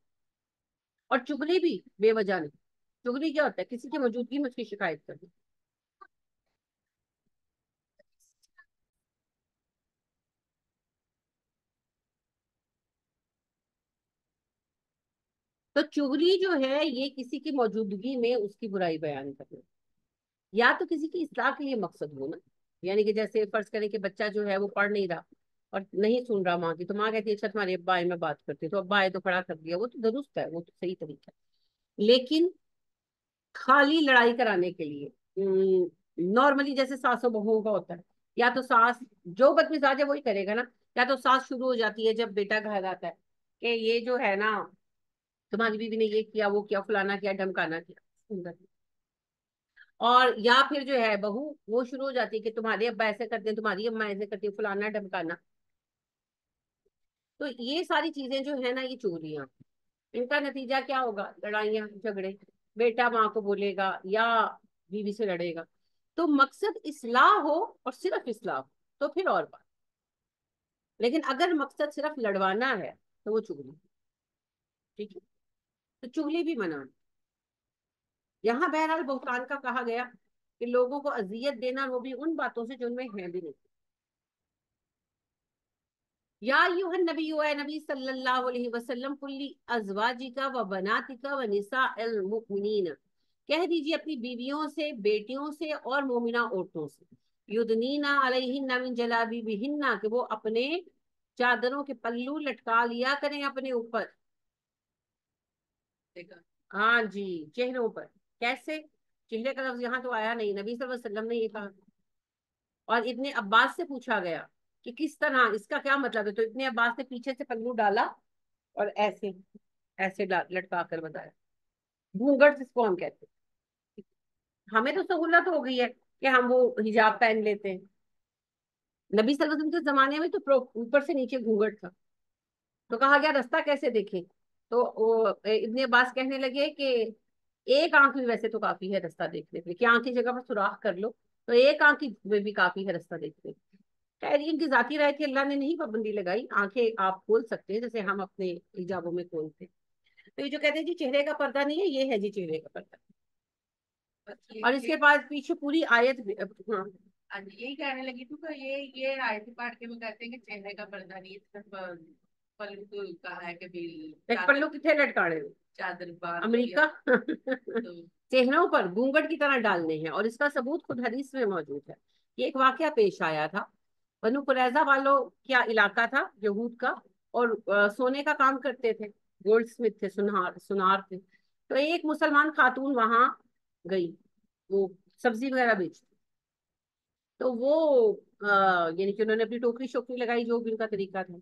A: और चुगली भी बेवजह नहीं। चुगली क्या होता है? किसी की मौजूदगी में उसकी शिकायत करनी तो चुगली जो है, ये किसी की मौजूदगी में उसकी बुराई बयान करना या तो किसी की इसलाह के लिए मकसद हो ना। यानी कि जैसे फ़र्ज़ करें कि बच्चा जो है वो पढ़ नहीं रहा। और नहीं सुन रहा माँ की तो माँ कहती है अच्छा तुम्हारे अब्बा आए मैं बात करती तो अब्बा आए तो खड़ा कर दिया, वो तो दुरुस्त है, वो तो सही तरीका है। लेकिन खाली लड़ाई कराने के लिए नॉर्मली जैसे सासों बहुओं का होता है, या तो सास, जो बदमिजाज है वही करेगा ना, या तो सास शुरू हो जाती है जब बेटा घर आता है, कि ये जो है ना, तुम्हारी बीवी ने ये किया, वो किया, फलाना किया, ढमकाना किया और या फिर जो है बहू, वो शुरू हो जाती है कि तुम्हारे अब्बा ऐसे करते हैं, तुम्हारी अम्मा ऐसे करती है, फलाना ढमकाना। तो ये सारी चीज़ें जो है ना, ये चोरियाँ। इनका नतीजा क्या होगा? लड़ाइयाँ, झगड़े। बेटा माँ को बोलेगा या बीवी से लड़ेगा। तो मकसद इसलाह हो और सिर्फ़ इसलाह हो तो फिर और बात। लेकिन अगर मकसद सिर्फ़ लड़वाना है तो वो चुगली। ठीक है? तो चुगली भी मनाना यहाँ बहरहाल बहुतान का कहा गया कि लोगों को अजियत देना वो भी उन बातों से जो उनमें है भी नहीं। या युहन नबी नबी सल्लल्लाहु अलैहि वसल्लम कुल्ली अजवाजिका व बनातिका व निसा कह दीजिए अपनी बीवियों से बेटियों से और मोमिना औरतों से। युदनीना अलैहिन्ना मिन जलाबी बिहिन्ना कि वो अपने चादरों के पल्लू लटका लिया करें अपने ऊपर। हाँ जी चेहरों पर। कैसे? चेहरे का लफ्ज यहाँ तो आया नहीं। नबी सल्लल्लाहु अलैहि वसल्लम ने ये कहा। और इतने अब्बास से पूछा गया। कि किस तरह, इसका क्या मतलब है? तो इतने अब्बास ने पीछे से पल्लू डाला और ऐसे ऐसे लटका कर बताया। घूंघट जिसको हम कहते हमें तो सहूलत हो गई है कि हम वो हिजाब पहन लेते हैं। नबी सल्लल्लाहु के जमाने में तो ऊपर से नीचे घूंघट था। तो कहा गया, रास्ता कैसे देखें? तो इब्ने अब्बास कहने लगे कि एक आँख भी वैसे तो काफ़ी है रास्ता देखने के लिए। कि आँख की जगह पर सुराख कर लो तो एक आँख में भी काफ़ी है रास्ता देखने खैर इनकी जाती राय थी अल्लाह ने नहीं पाबंदी लगाई आँखें आप खोल सकते हैं जैसे हम अपने हिजाबों में खोलते तो ये जो कहते हैं जी चेहरे का पर्दा नहीं है ये है जी चेहरे का पर्दा। और इसके बाद पीछे पूरी आयत हाँ,
B: हाँ यही कहने लगी थी तो ये ये आयत पाठ के में कहते हैं कि चेहरे का पर्दा नहीं पल्लू कहा है कि
A: पल्लू कितने लटकाने
B: चादर
A: अमेरिका। तो [LAUGHS] चेहरों पर घूंघट की तरह डालने हैं और इसका सबूत खुद हदीस में मौजूद है। ये एक वाक्य पेश आया था बनु कुरैजा वालों क्या इलाका था, यहूद का? और सोने का काम करते थे गोल्ड स्मिथ थे सुनार सुनार थे। तो एक मुसलमान खातून वहाँ गई, वो सब्ज़ी वगैरह बेचती। तो वो यानी कि उन्होंने अपनी टोकरी शोकरी लगाई, जो भी उनका तरीका था।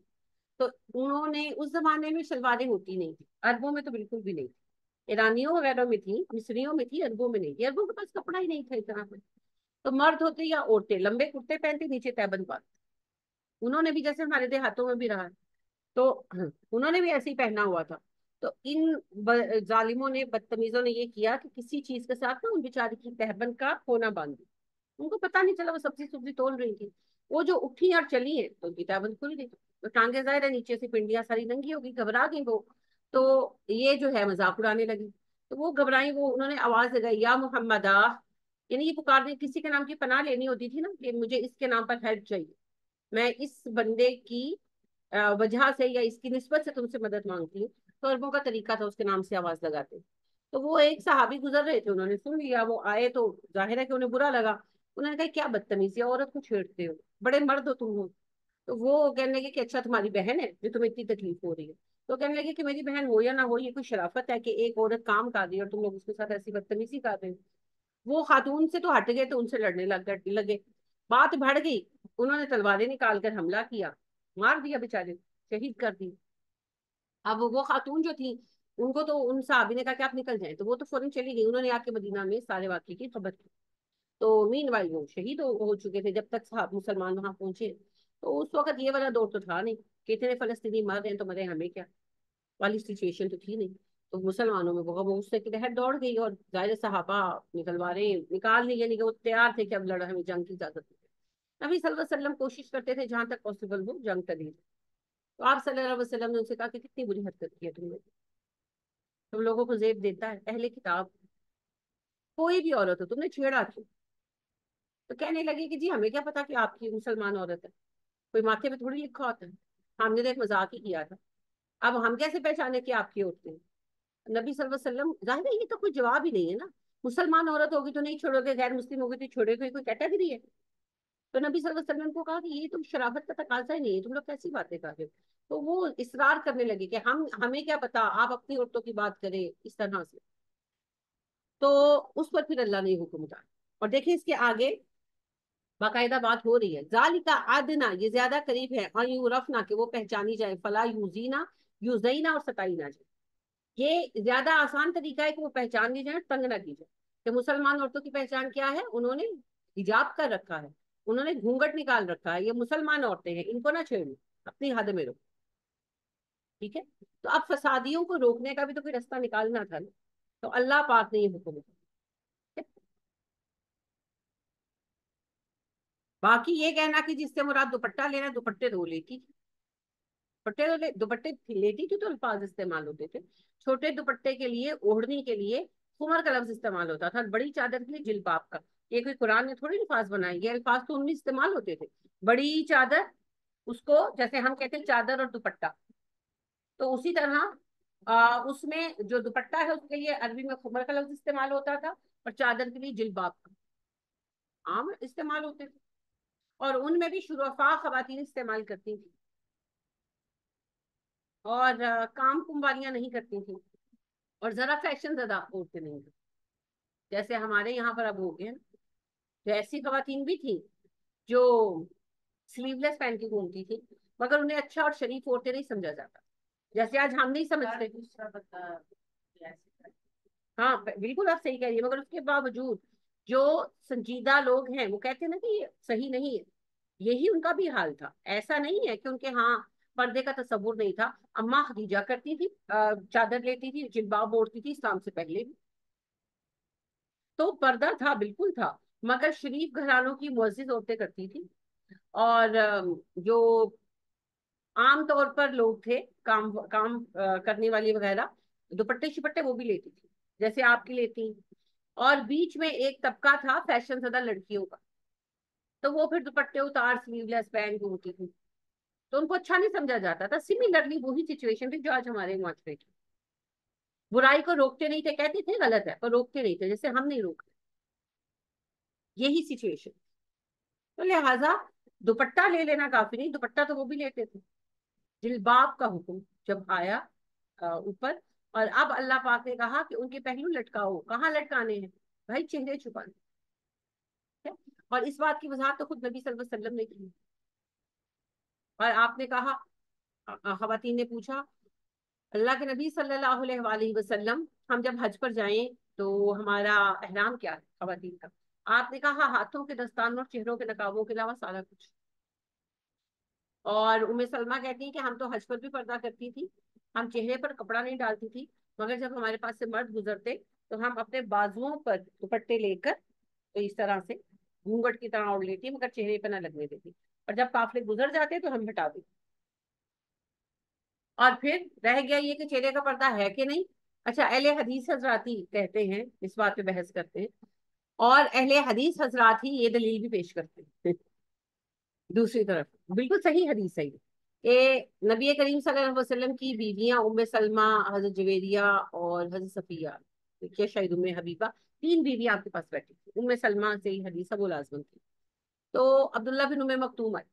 A: तो उन्होंने, उस जमाने में शलवारें होती नहीं थी, अरबों में तो बिल्कुल भी नहीं थी। ईरानियों वगैरह में थी, मिस्रियों में थी, अरबों में नहीं थी। अरबों के पास कपड़ा ही नहीं था इस तरह इतना। तो मर्द होते या औरतें, लंबे कुर्ते पहनते, नीचे तैबन पाते उन्होंने भी जैसे हमारे देहातों में भी रहा। तो [CLEARS THROAT] उन्होंने भी ऐसे ही पहना हुआ था। तो इन जालिमों ने, बदतमीजों ने ये किया कि किसी चीज़ के साथ ना उन बेचारी की तहबन का होना बाँध दी उनको पता नहीं चला वो सब्ज़ी सुब्जी तोल रही थी। वो जो उठी और चली है तो उनकी तहबन खुल गई। तो टांगे ज़ाहिर है, नीचे से पिंडियाँ सारी नंगी होगी घबरा गई वो। तो ये जो है, मज़ाक उड़ाने लगी। तो वो घबराई, वो उन्होंने आवाज़ लगाई, या मोहम्मद यानी ये पुकार किसी के नाम की पनाह लेनी होती थी ना, कि मुझे इसके नाम पर हेल्प चाहिए। मैं इस बंदे की वजह से या इसकी निस्बत से तुमसे मदद मांगती हूँ। तो अरबों का तरीका था उसके नाम से आवाज़ लगाते। तो वो एक सहाबी गुजर रहे थे, उन्होंने सुन लिया, वो आए तो ज़ाहिर है कि उन्हें बुरा लगा। उन्होंने कहा, क्या बदतमीजी औरत को छेड़ते हो? बड़े मर्द हो तुम हो तो वो कहने लगे कि अच्छा तुम्हारी बहन है जो तुम्हें इतनी तकलीफ़ हो रही है। तो कहने लगे कि, मेरी बहन हो या ना हो, ये कोई शराफत है कि एक औरत काम कर रही है और तुम लोग उसके साथ ऐसी बदतमीजी कर रहे हो? वो खातून से तो हट गए तो उनसे लड़ने लग लगे। बात बढ़ गई। उन्होंने तलवारें निकाल कर हमला किया। मार दिया बेचारे शहीद कर दी अब वो खातून जो थी उनको तो उन साहबी ने कहा कि आप निकल जाए। तो वो तो फ़ौरन चली गई। उन्होंने आके मदीना में सारे वाक्य की खबर की। तो मीन वाइल वो शहीद हो, हो चुके थे। जब तक साहब मुसलमान वहाँ पहुँचे तो उस वक्त ये वाला दौर तो था नहीं कितने फलस्तीनी मर रहे हैं तो मरे हमें क्या? वाली सिचुएशन तो थी नहीं। तो मुसलमानों में बहुत उससे की लहर दौड़ गई और ज़ाहिर सहाबा निकलवा रहे निकाल ली यानी कि वो तैयार थे कि अब लड़ा हमें जंग की इजाज़त नहीं नबी वसल्लम कोशिश करते थे जहाँ तक पॉसिबल हो जंग करी तो आप सल्लल्लाहु अलैहि वसल्लम ने उनसे कहा कि कितनी बुरी हरकत की है तुमने। तुम लोगों को जेब देता है पहले किताब। कोई भी औरत हो, तुमने छेड़ा क्यों? तो कहने लगे कि जी, हमें क्या पता कि आपकी मुसलमान औरत है। कोई माथे पे थोड़ी लिखा होता है। हमने तो एक मज़ाक ही किया था। अब हम कैसे पहचाने कि आपकी होते हैं? नबी वसल्लम, ज़ाहिर है ये तो कोई जवाब ही नहीं है ना। मुसलमान औरत होगी तो नहीं छोड़ोगे गैर मुस्लिम होगी तो छोड़ोगे, कोई कैटेगरी है। तो नबी वसल्लम को कहा कि ये तुम शराफत का तकाजा ही नहीं है, तुम लोग कैसी बातें कर रहे हो? तो वो इसरार करने लगे कि हम, हमें क्या पता, आप अपनी औरतों की बात करें इस तरह से। तो उस पर फिर अल्लाह ने हुक्म उतारा और देखिए इसके आगे बाकायदा बात हो रही है। जालिका आदना ये ज़्यादा करीब है। और यू रफना कि वो पहचानी जाए। फला यूजीना यूजईना और सताई ना जाए। ये ज़्यादा आसान तरीका है कि वो पहचान ली जाए तंग ना की जाए। कि मुसलमान औरतों की पहचान क्या है? उन्होंने हिजाब कर रखा है। उन्होंने घूंघट निकाल रखा है। ये मुसलमान औरतें हैं, इनको ना छेड़ो, अपनी हद में रहो ठीक है? तो अब फसादियों को रोकने का भी तो कोई रास्ता निकालना था ना। तो अल्लाह पाक ने ये हुक्म बाकी ये कहना कि जिससे मुराद दुपट्टा लेना दुपट्टे धो लेती। थी दुपट्टे तो दुपट्टे लेती थी तो अल्फाज इस्तेमाल होते थे। छोटे दुपट्टे के लिए, ओढ़नी के लिए कुमर का लफ्ज इस्तेमाल होता था बड़ी चादर के लिए जिलबाब का। ये कोई कुरान ने थोड़े अल्फाज बनाए, ये अल्फाज तो उनमें इस्तेमाल होते थे। बड़ी चादर, उसको जैसे हम कहते हैं चादर और दुपट्टा। तो उसी तरह उसमें जो दुपट्टा है, उसके लिए अरबी में खुमर का लफ्ज इस्तेमाल होता था और चादर के लिए जिलबाब का। आम इस्तेमाल होते थे। और उनमें भी शुरफा खातन इस्तेमाल करती थी। और आ, काम कुंवारियाँ नहीं करती थी। और जरा फ़ैशन ज़्यादा औरतें नहीं थी। जैसे हमारे यहाँ पर अब हो गए तो ऐसी खातन भी थी जो स्लीवलेस पहन के घूमती थी मगर उन्हें अच्छा और शरीफ औरतें नहीं समझा जाता। जैसे आज हम नहीं समझते। हाँ बिल्कुल आप सही कह रही है मगर उसके बावजूद जो संजीदा लोग हैं वो कहते हैं ना कि ये सही नहीं है। यही उनका भी हाल था। ऐसा नहीं है कि उनके हाँ पर्दे का तस्वुर नहीं था। अम्मा खदीजा करती थी चादर लेती थी जिलबाब ओढ़ती थी इस्लाम से पहले भी। तो पर्दा था, बिल्कुल था, मगर शरीफ घरानों की मुआजिज औरतें करती थी। और जो आम तौर पर लोग थे, काम काम करने वाली वगैरह, दुपट्टे शिपट्टे वो भी लेती थी, जैसे आपकी लेती और बीच में एक तबका था, फ़ैशन सदा लड़कियों का। तो वो फिर दुपट्टे, उतार, स्लीवलेस पहन घूमती थी। तो उनको अच्छा नहीं समझा जाता था। सिमिलरली वही सिचुएशन थी जो आज हमारे मुआरे की बुराई को रोकते नहीं थे, कहते थे गलत है, पर रोकते नहीं थे, जैसे हम नहीं रोकते। यही सिचुएशन तो लिहाजा, दुपट्टा ले लेना काफ़ी नहीं, दुपट्टा तो वो भी लेते थे। जिलबाब का हुक्म जब आया ऊपर, और अब अल्लाह पाक ने कहा कि उनके पहलू लटकाओ। कहाँ लटकाने हैं? भाई चेहरे छुपाने। और इस बात की वजह तो खुद नबी सल्लल्लाहु अलैहि वसल्लम ने की। और आपने कहा खवातीन ने पूछा, अल्लाह के नबी सल्लल्लाहु अलैहि वसल्लम, हम जब हज पर जाएँ तो हमारा एहराम क्या है खवातीन का? आपने कहा, हाथों के दस्तानों और चेहरों के नकाबों के अलावा सारा कुछ। और उम्मे सलमा कहती है कि हम तो हज पर भी पर्दा करती थी, हम चेहरे पर कपड़ा नहीं डालती थी, मगर जब हमारे पास से मर्द गुजरते तो हम अपने बाजुओं पर दुपट्टे लेकर तो इस तरह से घूंघट की तरह ओढ़ लेती, मगर चेहरे पर ना लगने देती। और जब काफले गुजर जाते तो हम हटा देते और फिर रह गया ये कि चेहरे का पर्दा है कि नहीं? अच्छा अहले हदीस हजराती कहते हैं, इस बात पे बहस करते हैं। और अहले हदीस हजरात ही ये दलील भी पेश करते हैं। [LAUGHS] दूसरी तरफ़, बिल्कुल सही हदीस है ये नबी करीम सल्लल्लाहु अलैहि वसल्लम की बीवियाँ उम्मे सलमा, हज़रत जवेरिया और हज़रत सफिया, देखिए शायद उम्मे हबीबा, तीन बीवियाँ आपके पास बैठी थी। उम्मे सलमा से ही हदीस अबू लाजमन थी। तो अब्दुल्ला बिन उम्मे मकतूम आए।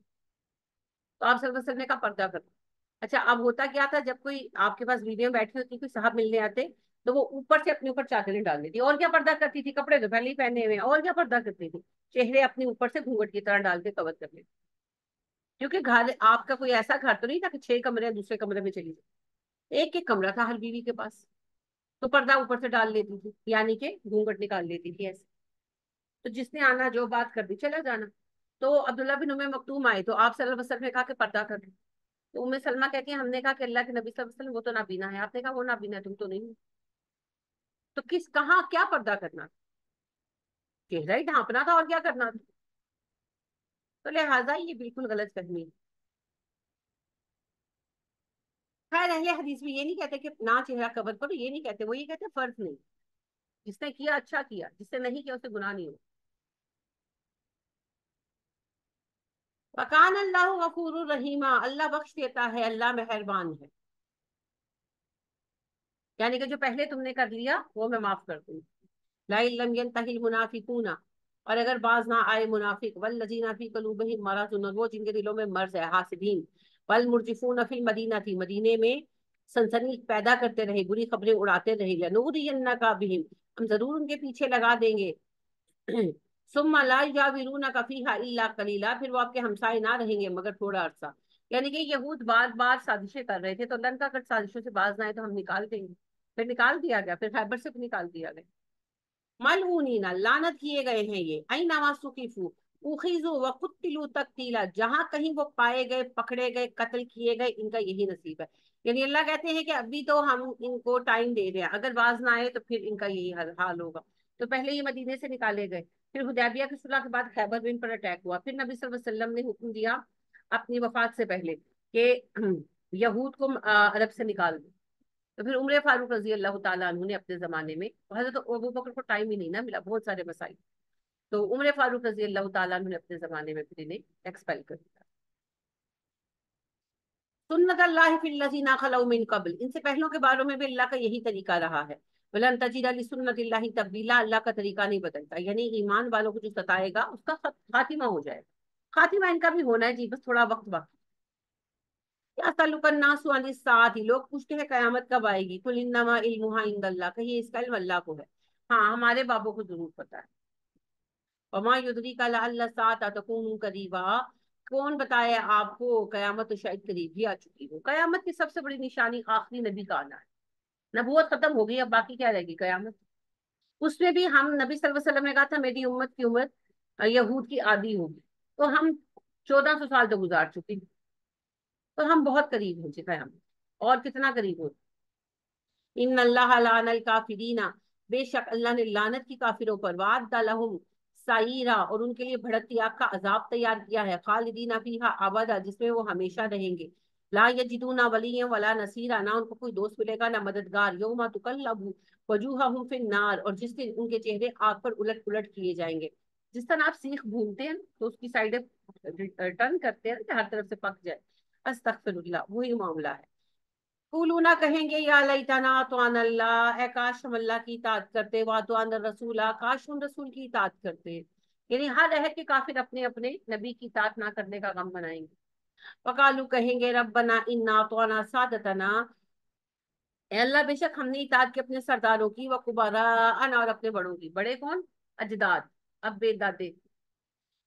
A: तो आप सल्लल्लाहु अलैहि वसल्लम का पर्दा कर। अच्छा अब होता क्या था, जब कोई आपके पास वीडियो में बैठी होती, कोई साहब मिलने आते तो वो ऊपर से अपने ऊपर चादरें डाल देती, और क्या पर्दा करती थी? कपड़े तो पहले ही पहने हुए और क्या पर्दा करती थी? चेहरे अपने ऊपर से घूंघट की तरह डाल के कवर कर लेते। क्योंकि घर, आपका कोई ऐसा घर तो नहीं था कि छह कमरे दूसरे कमरे में चली जाए। एक एक कमरा था हर बीवी के पास। तो पर्दा ऊपर से डाल लेती थी, यानी कि घूंघट निकाल लेती थी ऐसे। तो जिसने आना, जो बात कर दी, चला जाना। तो अब्दुल्ला बिन उमे मकतूम आए तो आप सल्लल्लाहु अलैहि वसल्लम ने कहा कि पर्दा कर तो उम्मे सलमा कहती है हमने कहा कि अल्लाह के नबी वसल्लम, वो तो नाबीना है। आपने कहा, वो नाबीना है, तुम तो नहीं तो किस, कहाँ, क्या पर्दा करना चेहरा ही ढांपना था और क्या करना था? तो लिहाजा ये बिल्कुल गलत फहमी खैर, अहले हदीस में ये नहीं कहते कि ना चेहरा कवर करो ये नहीं कहते, वो ये कहते फ़र्ज़ नहीं। जिसने किया अच्छा किया जिसने नहीं किया, उसे गुनाह नहीं हो वकान अल्लाह गफूर रहीमा, अल्लाह बख्श देता है, अल्लाह मेहरबान है। यानी कि जो पहले तुमने कर लिया, वो मैं माफ़ कर दूँ लाइलम यंतहिल मुनाफिकूना, और अगर बाज ना आए मुनाफिक वल लजीना फ़ी कलूबही मरजुन वो जिनके दिलों में मर्ज है, हासिदीन, वल मुर्जिफून फिल मदीना थी मदीने में सनसनी पैदा करते रहे, बुरी खबरें उड़ाते रहे लनूरियन्ना का बिहिम, हम ज़रूर उनके पीछे लगा देंगे। सुम्मा ला याविरून कफीहा इल्ला कलीला, फिर वो आपके हमसाए ना रहेंगे मगर थोड़ा अरसा। यानी कि यहूद बार बार साजिशें कर रहे थे तो अल्लाह का अगर साजिशों से बाज ना आए तो हम निकाल देंगे। फिर निकाल दिया गया, फिर खैबर से निकाल दिया गया। मलऊनीना, लानत किए गए हैं ये। आई नवासुकीफू उखीजू व कुत्तिलू तकतीला, जहाँ कहीं वो पाए गए, पकड़े गए, कत्ल किए गए, इनका यही नसीब है। यानी अल्लाह कहते हैं कि अभी तो हम इनको टाइम दे रहे हैं। अगर बाज ना आए तो फिर इनका यही हाल होगा। तो पहले ये मदीने से निकाले गए। फिर हुदैबिया की सुलह के बाद खैबर बिन पर अटैक हुआ। फिर नबी वसल्लम ने हुक्म दिया अपनी वफात से पहले कि [CLEARS THROAT] यहूद को अरब से निकाल दो। तो फिर उम्र फारूक रज़ी अल्लाह तला ने अपने जमाने में हज़रत अबू बकर को टाइम ही नहीं ना मिला, बहुत सारे मसाइल। तो उम्र फारूक रज़ी अल्लाह तला ने अपने जमाने में फिर इन्हें एक्सपेल कर दिया। सुन्नत अल्लाह खलौ मिन कबल। इनसे पहलों के बारों में भी अल्लाह का यही तरीका रहा है। वलन तजीद तब्दीला, अल्लाह का तरीका नहीं बदलता। यानी ईमान वालों को जो सताएगा, उसका खातिमा हो जाएगा। खातिमा इनका भी होना है जी, बस थोड़ा वक्त बाकी साथ ही लोग पूछते हैं कयामत कब आएगी? कुल कहिए इसका इल्म अल्लाह को है। हाँ हमारे बाबों को ज़रूर पता है। युद्री का करीबा कौन बताया आपको कयामत तो शायद करीब ही आ चुकी हो? कयामत की सबसे बड़ी निशानी आखिरी नबी का आना है। नबूत खत्म हो गई, अब बाकी क्या रहेगी? कयामत? उसमें भी हम, नबी वसल्लम ने कहा था, मेरी उम्मत की उम्र यहूद की आदि होगी। तो हम चौदह सौ साल तो गुजार चुके हैं। तो हम बहुत करीब हैं जी कयामत। और कितना करीब हो इन अल्लाह काफिरीना। बेशक अल्लाह ने लानत की काफिरों पर वाद लहुम साईरा और उनके लिए भड़कती आग का अजाब तैयार किया है, खालिदीना फीहा आबादा, जिसमें वो हमेशा रहेंगे। ला यजिदूना वली वला नसीरा, ना उनको कोई दोस्त मिलेगा, ना मददगार। योमा तुकल्लबु वजूहहुम फिन नार और जिस दिन उनके चेहरे आग पर उलट पुलट किए जाएँगे। जिस तरह आप सीख भूनते हैं तो उसकी साइड टर्न करते हैं हर तरफ़ से पक जाए। अस्तगफिरुल्लाह, वही मामला है। कुलूना कहेंगे, या लईतना तो अल्लाह काश हम अल्लाह की इतात करते वा तो अन रसूला, काश हम रसूल की इतात करते। यानी हर अहद के काफिर अपने अपने नबी की इतात ना करने का गम बनाएँगे वकालू कहेंगे, रब्बना इन्ना तो सादतना। अल्लाह बेशक हमने इतात के अपने सरदारों की, व कुबारा और अपने बड़ों की। बड़े कौन? अजदाद, अब्बे दादे।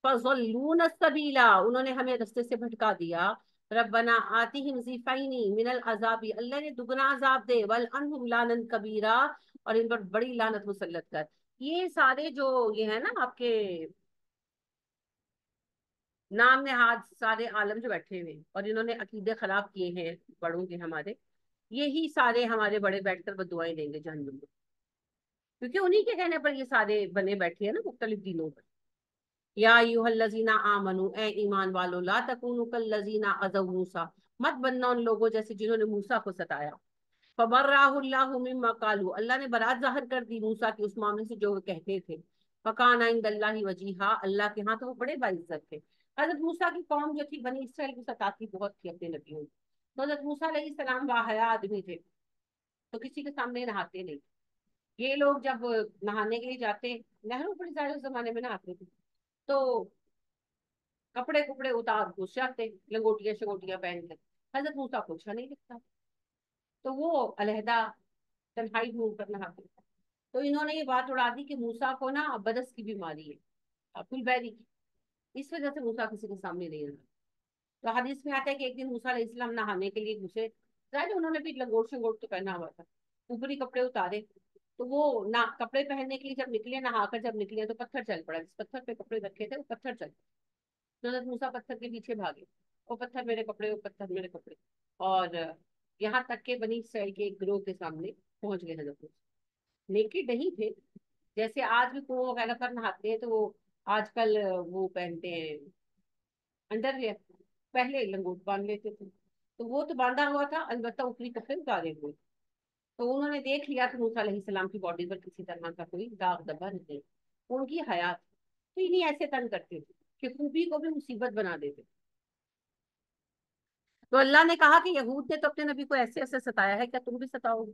A: फजलून सबीला, उन्होंने हमें रस्ते से भटका दिया। रब्बना आती हिमजीफाइनी मिनल अजाबी, अल्लाह ने दुगना अजाब दे, वल अनहुम लानन कबीरा, और इन पर बड़ी लानत मुसलत कर। ये सारे जो, ये है ना, आपके नाम ने हाथ सारे आलम जो बैठे हुए और इन्होंने अकीदे खराब किए हैं बड़ों के हमारे, यही सारे हमारे बड़े बैठकर बदुआएँ देंगे जहनुम में। क्योंकि उन्हीं के कहने पर ये सारे बने बैठे हैं ना मुख्तलिफ़ दिनों पर। या यूहल्लजीना आमनु, ए ईमान वालो, ला तकूनु कल्लजीना मूसा। मत बनना उन लोगों जैसे जिन्होंने मूसा को सताया। फबर्राहुल्लाहु मिम्मा कालू। अल्लाह ने बरात ज़ाहिर कर दी मूसा की उस मामले से जो वो कहते थे। फकाना इंदल्लाहि वजीहा। अल्लाह के हाथ तो वो बड़े बाइज्जत थे। हज़रत मूसा की कौम जो थी, बनी इसराइल को सताती बहुत थी अपने नबियों तो हज़रत मूसा सलाम वाहया आदमी थे तो किसी के सामने नहाते नहीं ये लोग जब नहाने के लिए जाते, नहरों बड़े ज़्यादा जमाने में नहाते थे। तो कपड़े कुपड़े उतार घुस जाते, लंगोटियाँ शंगोटियाँ पहन कर हज़रत मूसा को अच्छा नहीं दिखता। तो वो अलहदा तन्हाई ढूंढ कर नहाते तो इन्होंने ये बात उड़ा दी कि मूसा को ना बदस की बीमारी है फुलबैरी की। इस वजह से मूसा किसी के सामने नहीं रहा तो हदीस में आता है कि एक दिन मूसा इस्लाम नहाने के लिए घुसे। ज़ाहिर उन्होंने भी लंगोट शंगोट तो पहना हुआ था। ऊपरी कपड़े उतारे तो वो ना, कपड़े पहनने के लिए जब निकले, नहाकर जब निकले तो पत्थर चल पड़ा। जिस पत्थर पे कपड़े रखे थे, वो पत्थर चल तो मूसा पत्थर के पीछे भागे। वो पत्थर मेरे कपड़े वो पत्थर मेरे कपड़े। और यहाँ तक के बनी इसराइल के एक ग्रोह के सामने पहुँच गए हज़रत मूसा। नेकेड नहीं थे। जैसे आज भी कुओं वगैरह पर नहाते हैं तो वो आजकल वो पहनते हैं अंडरवेयर पहले लंगोट बाँध लेते थे। तो वो तो बांधा हुआ था, अलबत्ता ऊपरी कपड़े उतारे हुए। तो उन्होंने देख लिया कि मूसा सलाम की बॉडी पर किसी तरह का कोई दाग दबा नहीं उनकी हयात। तो इन्हीं ऐसे तंग करते थे कि खूबी को भी मुसीबत बना देते। तो अल्लाह ने कहा कि यहूद ने तो अपने नबी को ऐसे ऐसे सताया है, क्या तुम भी सताओगे?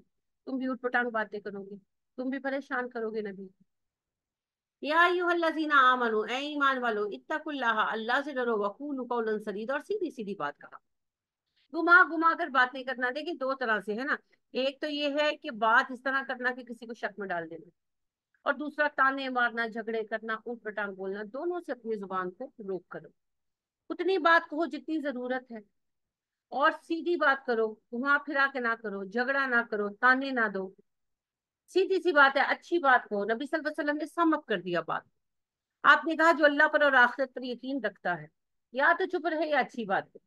A: तुम भी उठपटांग बातें करोगे, तुम भी परेशान करोगे नबी। या ईमान वालो अल्लाह से डरो और सीधी सीधी बात कहा। घुमा घुमा कर करना, देखिए दो तरह से, है ना? एक तो ये है कि बात इस तरह करना कि किसी को शक में डाल देना, और दूसरा ताने मारना, झगड़े करना, ऊट पटांग बोलना, दोनों से अपनी ज़ुबान को रोक करो। उतनी बात कहो जितनी ज़रूरत है, और सीधी बात करो, घुमा फिरा के ना करो, झगड़ा ना करो, ताने ना दो सीधी सी बात है, अच्छी बात कहो। नबी वसल्लम ने सम अप कर दिया बात। आपने कहा, जो अल्लाह पर और आखिरत पर यकीन रखता है, या तो चुप रहे या अच्छी बात है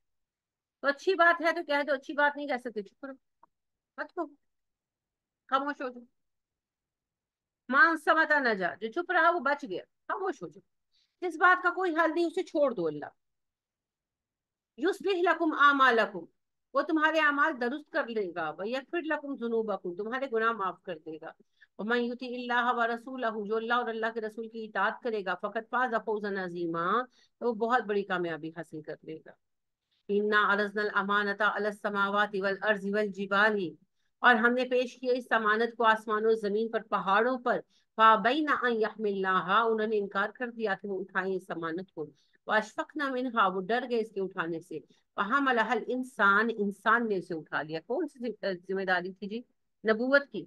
A: तो अच्छी बात है तो कह दो अच्छी बात नहीं कह सकते चुप रहो। मत कहो। खामोश हो जाओ। मान समझा न जा जो चुप रहा वो बच गया। खामोश हो जाओ। जिस बात का कोई हल नहीं, उसे छोड़ दो अल्लाह। युस्लिह लकुम आमालकुम वो तुम्हारे अमाल दुरुस्त कर लेगा वह फिर लकुम जुनूबकुम, तुम्हारे गुनाह माफ़ कर देगा। और मैं युति इल्लाह व रसूलहु, जो अल्लाह और अल्लाह के रसूल की इताअत करेगा, फकत फाज फौजन अजीमा तो वो बहुत बड़ी कामयाबी हासिल कर लेगा। इन्ना अरजनल अमानता अलस समावाति वल अर्ज़ वल जिबाली, और हमने पेश किया इस अमानत को आसमानों ज़मीन पर, पहाड़ों पर। अन यहमिल्लाहा, उन्होंने इनकार कर दिया कि वो उठाएँ इस अमानत को। वाशफकना मिनहा, वो डर गए इसके उठाने से। वहाँ मलहल इंसान इंसान ने उसे उठा लिया। कौन सी ज़िम्मेदारी थी जी? नबूवत की,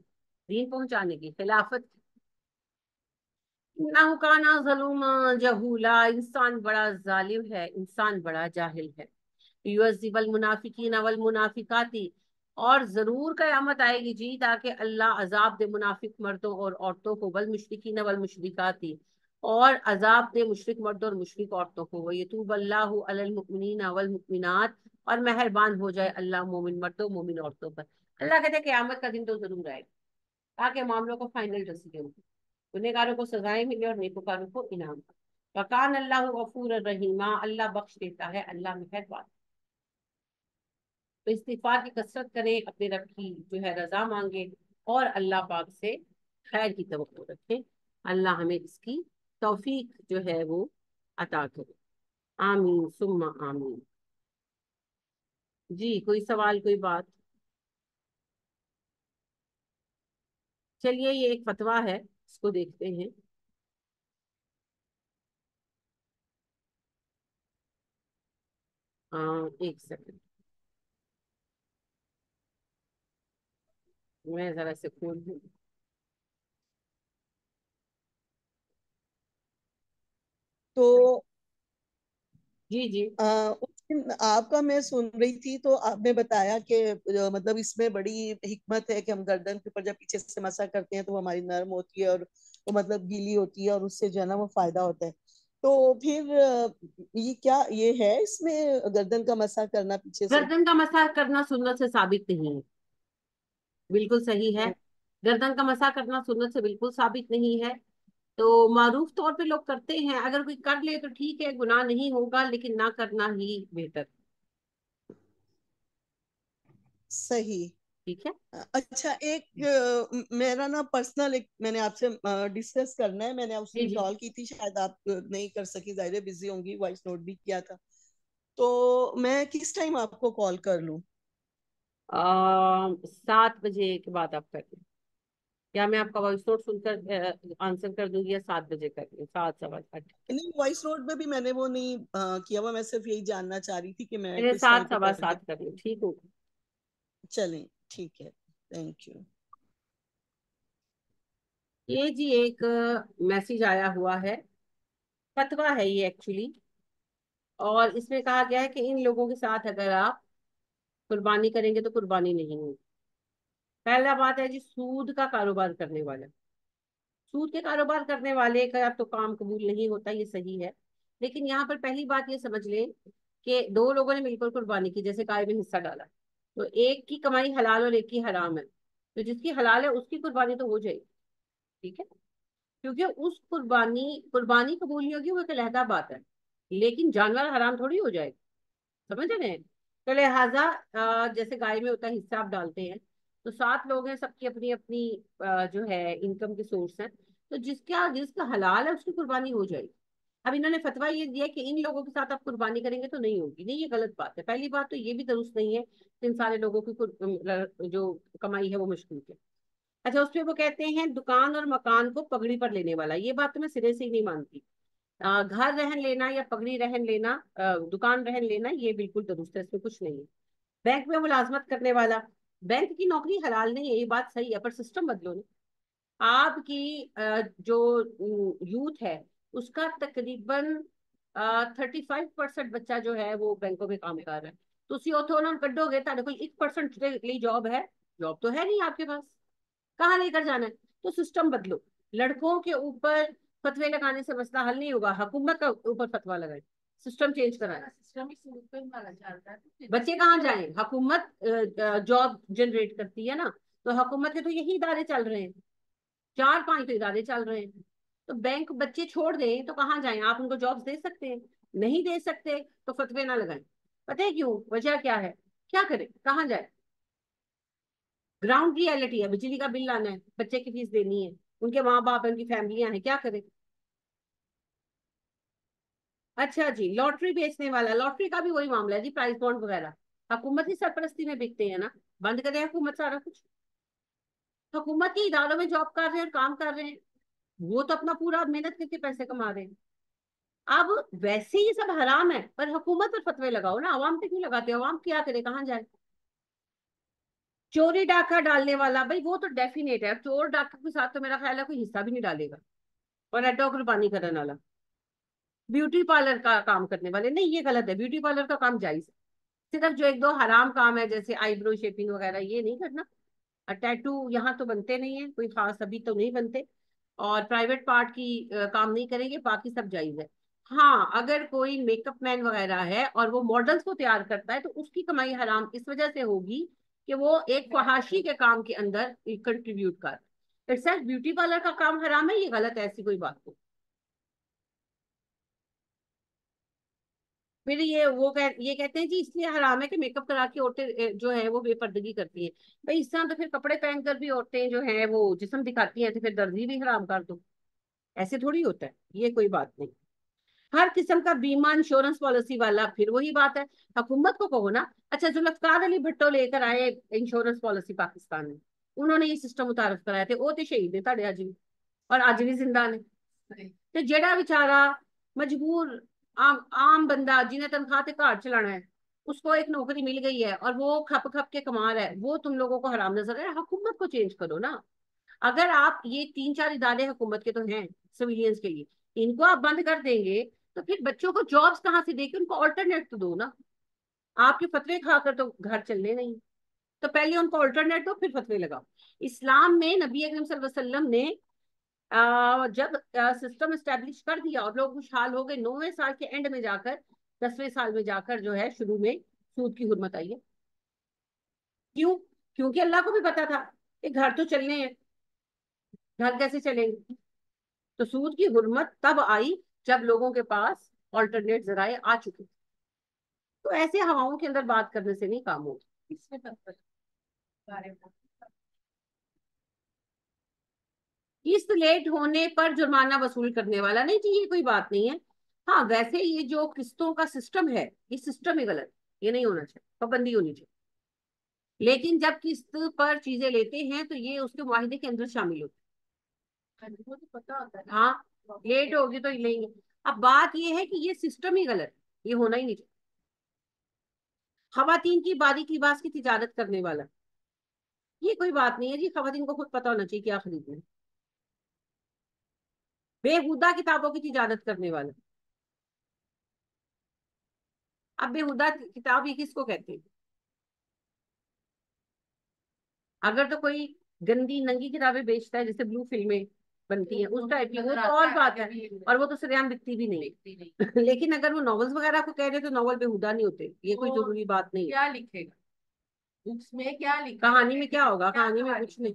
A: दीन पहुँचाने की, खिलाफत की। ना जलूमा, जहूला, इंसान बड़ा जालिम है, इंसान बड़ा जाहिल है। युअजिबल मुनाफिकीन वल मुनाफिकाती, और ज़रूर कयामत आएगी जी, ताकि अल्लाह अजाब दे मुनाफिक मर्दों और औरतों को, वल मुशरकिन वल मुशरिकाती। और अजाब दे मुशरक मर्द और मुशरक औरतों को ये तूब अल्लाह अलमुमिनीन वल मुमिनात, और मेहरबान हो जाए अल्लाह मोमिन मर्दों, मोमिन औरतों पर। अल्लाह कहते हैं क्यामत का दिन तो ज़रूर आएगा, ताकि मामलों को फाइनल डिसीज़न गुनेगारों को सजाएँ मिले और नेकोकारों को इनाम। वकान अल्लाह गफूर रहीमा अल्लाह बख्श देता है, अल्लाह मेहरबान। तो इस्तीफार की कसरत करें, अपने रब की जो है रजा मांगे, और अल्लाह पाक से खैर की तो रखें। अल्लाह हमें इसकी तौफीक जो है वो अता करे। आमीन सुम्मा आमीन। जी कोई सवाल कोई बात? चलिए ये एक फतवा है इसको देखते हैं। आ, एक सेकंड मैं जरा से खोल दूँ।
C: तो
A: जी जी।
C: आ, आपका मैं सुन रही थी तो आपने बताया कि मतलब इसमें बड़ी हिकमत है कि हम गर्दन के ऊपर जब पीछे से मसा करते हैं तो वो हमारी नरम होती है और वो मतलब गीली होती है और उससे जो है ना वो फ़ायदा होता है। तो फिर ये क्या ये है इसमें गर्दन का मसा करना पीछे से?
A: गर्दन का मसा करना सुन्नत से साबित नहीं है। बिल्कुल सही है। गर्दन का मसा करना सुन्नत से बिल्कुल साबित नहीं है। तो मारूफ तौर पे लोग करते हैं अगर कोई कर ले तो ठीक है गुनाह नहीं होगा लेकिन ना करना ही बेहतर।
C: सही।
A: ठीक है?
C: अच्छा एक मेरा ना पर्सनल एक मैंने आपसे डिस्कस करना है मैंने उसकी कॉल की थी शायद आप नहीं कर सकी ज़ाहिर बिज़ी होंगी वॉइस नोट भी किया था। तो मैं किस टाइम आपको कॉल कर लूँ?
A: सात बजे के बाद आप कर लें। या मैं आपका वॉइस नोट सुनकर आंसर कर दूँगी या सात बजे कर लूँ सात सवा सात
C: नहीं वॉइस नोट में भी मैंने वो नहीं आ, किया हुआ मैं सिर्फ़ यही जानना चाह रही थी कि मैं
A: सात सवा सात कर लूँ ठीक हो
C: चलें ठीक है थैंक यू
A: ये जी एक मैसेज आया हुआ है फतवा है ये एक्चुअली और इसमें कहा गया है कि इन लोगों के साथ अगर आप कुर्बानी करेंगे तो कुर्बानी नहीं होगी। पहला बात है जी, सूद का कारोबार करने वाला। सूद के कारोबार करने वाले का तो काम कबूल नहीं होता, ये सही है। लेकिन यहाँ पर पहली बात ये समझ लें कि दो लोगों ने मिलकर कुर्बानी की, जैसे गाय में हिस्सा डाला। तो एक की कमाई हलाल और एक की हराम है। तो जिसकी हलाल है, उसकी कुर्बानी तो हो जाएगी। ठीक है? क्योंकि उस कुर्बानी कुर्बानी कबूल नहीं होगी, वो एक अलहदा बात है। लेकिन जानवर हराम थोड़ी हो जाएगा। समझ रहे हैं? तो लिहाजा जैसे गाय में होता है, हिस्सा आप डालते हैं। तो सात लोग हैं, सबकी अपनी अपनी जो है इनकम के सोर्स हैं। तो जिसका जिसका हलाल है, उसकी कुर्बानी हो जाएगी। अब इन्होंने फतवा ये दिया कि इन लोगों के साथ आप कुर्बानी करेंगे तो नहीं होगी। नहीं, ये गलत बात है। पहली बात तो ये भी दुरुस्त नहीं है इन सारे लोगों की जो कमाई है वो मुश्किल है अच्छा उस पर वो कहते हैं, दुकान और मकान को पगड़ी पर लेने वाला। ये बात तो मैं सिरे से ही नहीं मानती। घर रहन लेना या पगड़ी रहन लेना दुकान रहन लेना, ये बिल्कुल दुरुस्त है, इसमें कुछ नहीं है। बैंक में मुलाजमत करने वाला बैंक की नौकरी हलाल नहीं है ये बात सही है पर सिस्टम बदलो ना आपकी जो यूथ है उसका तकरीबन थर्टी फाइव परसेंट बच्चा जो है वो बैंकों में काम कर रहा है तो उसी ਉੱਥੋਂ ਉਹਨਾਂ ਨੂੰ ਕੱਢੋਗੇ ਤੁਹਾਡੇ ਕੋਲ 1% ਦੇ ਲਈ ਜੌਬ ਹੈ जॉब तो है नहीं आपके पास कहाँ लेकर जाना है तो सिस्टम बदलो लड़कों के ऊपर फतवे लगाने से मसला हल नहीं होगा हुकूमत का ऊपर फतवा लगाए सिस्टम चेंज
B: सिस्टम ही है तो
A: बच्चे कहाँ जाए? हुकूमत जॉब जनरेट करती है ना तो हुकूमत के तो यही इदारे चल रहे हैं। चार पाँच तो इदारे चल रहे हैं। तो बैंक बच्चे छोड़ दें तो कहाँ जाए? आप उनको जॉब दे सकते हैं नहीं दे सकते तो फतवे ना लगाए। पता है क्यों? वजह क्या है? क्या करें? कहाँ जाए? ग्राउंड रियलिटी है बिजली का बिल लाना है बच्चे की फ़ीस देनी है उनके माँ बाप है उनकी फैमिलियाँ हैं क्या करें? अच्छा जी, लॉटरी बेचने वाला, लॉटरी का भी वही मामला है जी प्राइस बॉन्ड वगैरह। हुकूमत की सरपरस्ती में बिकते हैं ना, बंद करें हुकूमत सारा कुछ। हुकूमत के इदारों में जॉब कर रहे हैं काम कर रहे हैं। वो तो अपना पूरा मेहनत करके पैसे कमा रहे हैं। अब वैसे ही सब हराम है, पर हुकूमत पर फतवे लगाओ ना। आवाम पे क्यों लगाते हो? आवाम क्या करे, कहाँ जाए? चोरी डाका डालने वाला, भाई वो तो डेफिनेट है। चोर डाका के साथ तो मेरा ख्याल है कोई हिस्सा भी नहीं डालेगा। और अड्डा कुर्बानी करने वाला। ब्यूटी पार्लर का काम करने वाले। नहीं ये गलत है। ब्यूटी पार्लर का काम जायज़ है। सिर्फ़ जो एक दो हराम काम है जैसे आईब्रो शेपिंग वगैरह ये नहीं करना। टैटू यहाँ तो बनते नहीं है कोई खास अभी तो नहीं बनते। और प्राइवेट पार्ट की आ, काम नहीं करेंगे बाकी सब जायज़ है। हाँ अगर कोई मेकअप मैन वगैरह है और वो मॉडल्स को तैयार करता है तो उसकी कमाई हराम इस वजह से होगी कि वो एक फहाशी के काम के अंदर कंट्रीब्यूट कर। इट्स ब्यूटी पार्लर का काम हराम है ये गलत है ऐसी कोई बात नहीं। फिर ये वो कह ये कहते हैं जी इसलिए हराम है कि मेकअप करा के औरतें जो है वो बेपर्दगी करती हैं। भाई इस तरह तो फिर कपड़े पहनकर भी औरतें जो है वो जिसम दिखाती हैं तो फिर दर्जी भी हराम कर दो। ऐसे थोड़ी होता है ये कोई बात नहीं। हर किस्म का बीमा इंश्योरेंस पॉलिसी वाला फिर वही बात है। हुकूमत को कहो ना अच्छा जुल्फकार अली भट्टो लेकर आए इंश्योरेंस पॉलिसी पाकिस्तान में उन्होंने ये सिस्टम मुतारफ कराए थे वो तो शहीद ने ताड़े अज भी और अज भी ज़िंदा ने तो जेड़ा बेचारा मजबूर आम आम बंदा जिन्हें तनख्वाह से घर चलाना है, उसको एक नौकरी मिल गई है और वो खप खप के कमा रहा है, वो तुम लोगों को हराम नज़र है। हुकूमत को चेंज करो ना। अगर आप ये तीन चार इदारे हुकूमत के तो हैं सिविलियंस के लिए, इनको आप बंद कर देंगे तो फिर बच्चों को जॉब्स कहाँ से देके उनको ऑल्टरनेट तो दो ना। आपके फतवे खाकर तो घर चलने नहीं। तो पहले उनको ऑल्टरनेट दो, फिर फतवे लगाओ। इस्लाम में नबी अकरम वसल्लम ने जब सिस्टम स्टेब्लिश कर दिया और लोग खुशहाल हो गए, नौवे साल के एंड में जाकर, दसवें साल में जाकर जो है शुरू में सूद की हुरमत आई है। क्यों? क्योंकि अल्लाह को भी पता था कि घर तो चलने हैं। घर कैसे चलेंगे? तो सूद की हुरमत तब आई जब लोगों के पास ऑल्टरनेट जराए आ चुके तो ऐसे हवाओं के अंदर बात करने से नहीं काम होगा किस्त लेट होने पर जुर्माना वसूल करने वाला। नहीं जी ये कोई बात नहीं है। हाँ वैसे ये जो किस्तों का सिस्टम है ये सिस्टम ही गलत ये नहीं होना चाहिए पाबंदी होनी चाहिए। लेकिन जब किस्त पर चीज़ें लेते हैं तो ये उसके माहिदे के अंदर शामिल होते
B: हाँ। है
A: हाँ। लेट होगी तो लेंगे। अब बात ये है कि ये सिस्टम ही गलत ये होना ही नहीं चाहिए। खातन की बारीक लिबास की तिजारत करने वाला। ये कोई बात नहीं है जी खातन को खुद पता होना चाहिए क्या खरीदना है। बेहुदा किताबों की तिजारत करने वाला। अब बेहुदा किताब ये किसको कहते हैं? अगर तो कोई गंदी नंगी किताबें बेचता है जैसे ब्लू फ़िल्में बनती है उस टाइप की वो तो और बात है? और वो तो सरेआम दिखती भी नहीं। [LAUGHS] लेकिन अगर वो नॉवेल्स वगैरह को कह रहे तो नॉवल बेहुदा नहीं होते। ये कोई ज़रूरी बात नहीं
B: क्या लिखेगा? उसमें क्या लिखा
A: कहानी में क्या होगा? कहानी में कुछ नहीं।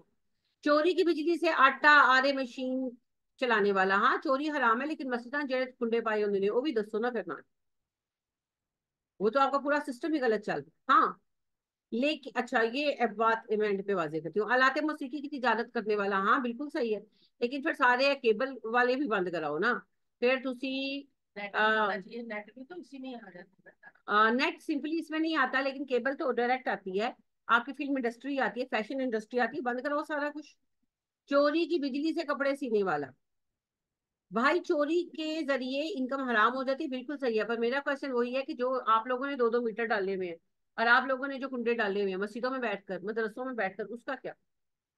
A: चोरी की बिजली से आटा आरे मशीन चलाने वाला। हाँ चोरी हराम है लेकिन मसला जेड़े कुंडे पाए उन्होंने वो भी दसो ना करना वो तो आपका पूरा सिस्टम ही गलत चल रहा हाँ। लेकिन अच्छा ये बात इवेंट पे वाजे करती हूँ। अलाते मौसीकी की तिजारत करने वाला। हाँ बिल्कुल सही है। लेकिन फिर सारे केबल वाले भी बंद कराओ ना। फिर तुसी
B: नेट भी तो इसी में आ जाता
A: नेट सिंपली इसमें नहीं आता लेकिन केबल तो डायरेक्ट आती है। आपकी फ़िल्म इंडस्ट्री आती है फ़ैशन इंडस्ट्री आती है बंद कराओ सारा कुछ। चोरी की बिजली से कपड़े सीने वाला। भाई चोरी के ज़रिए इनकम हराम हो जाती है बिल्कुल सही है। पर मेरा क्वेश्चन वही है कि जो आप लोगों ने दो दो मीटर डाले हुए हैं और आप लोगों ने जो कुंडे डाले हुए हैं मस्जिदों में बैठकर मदरसों में बैठकर उसका क्या?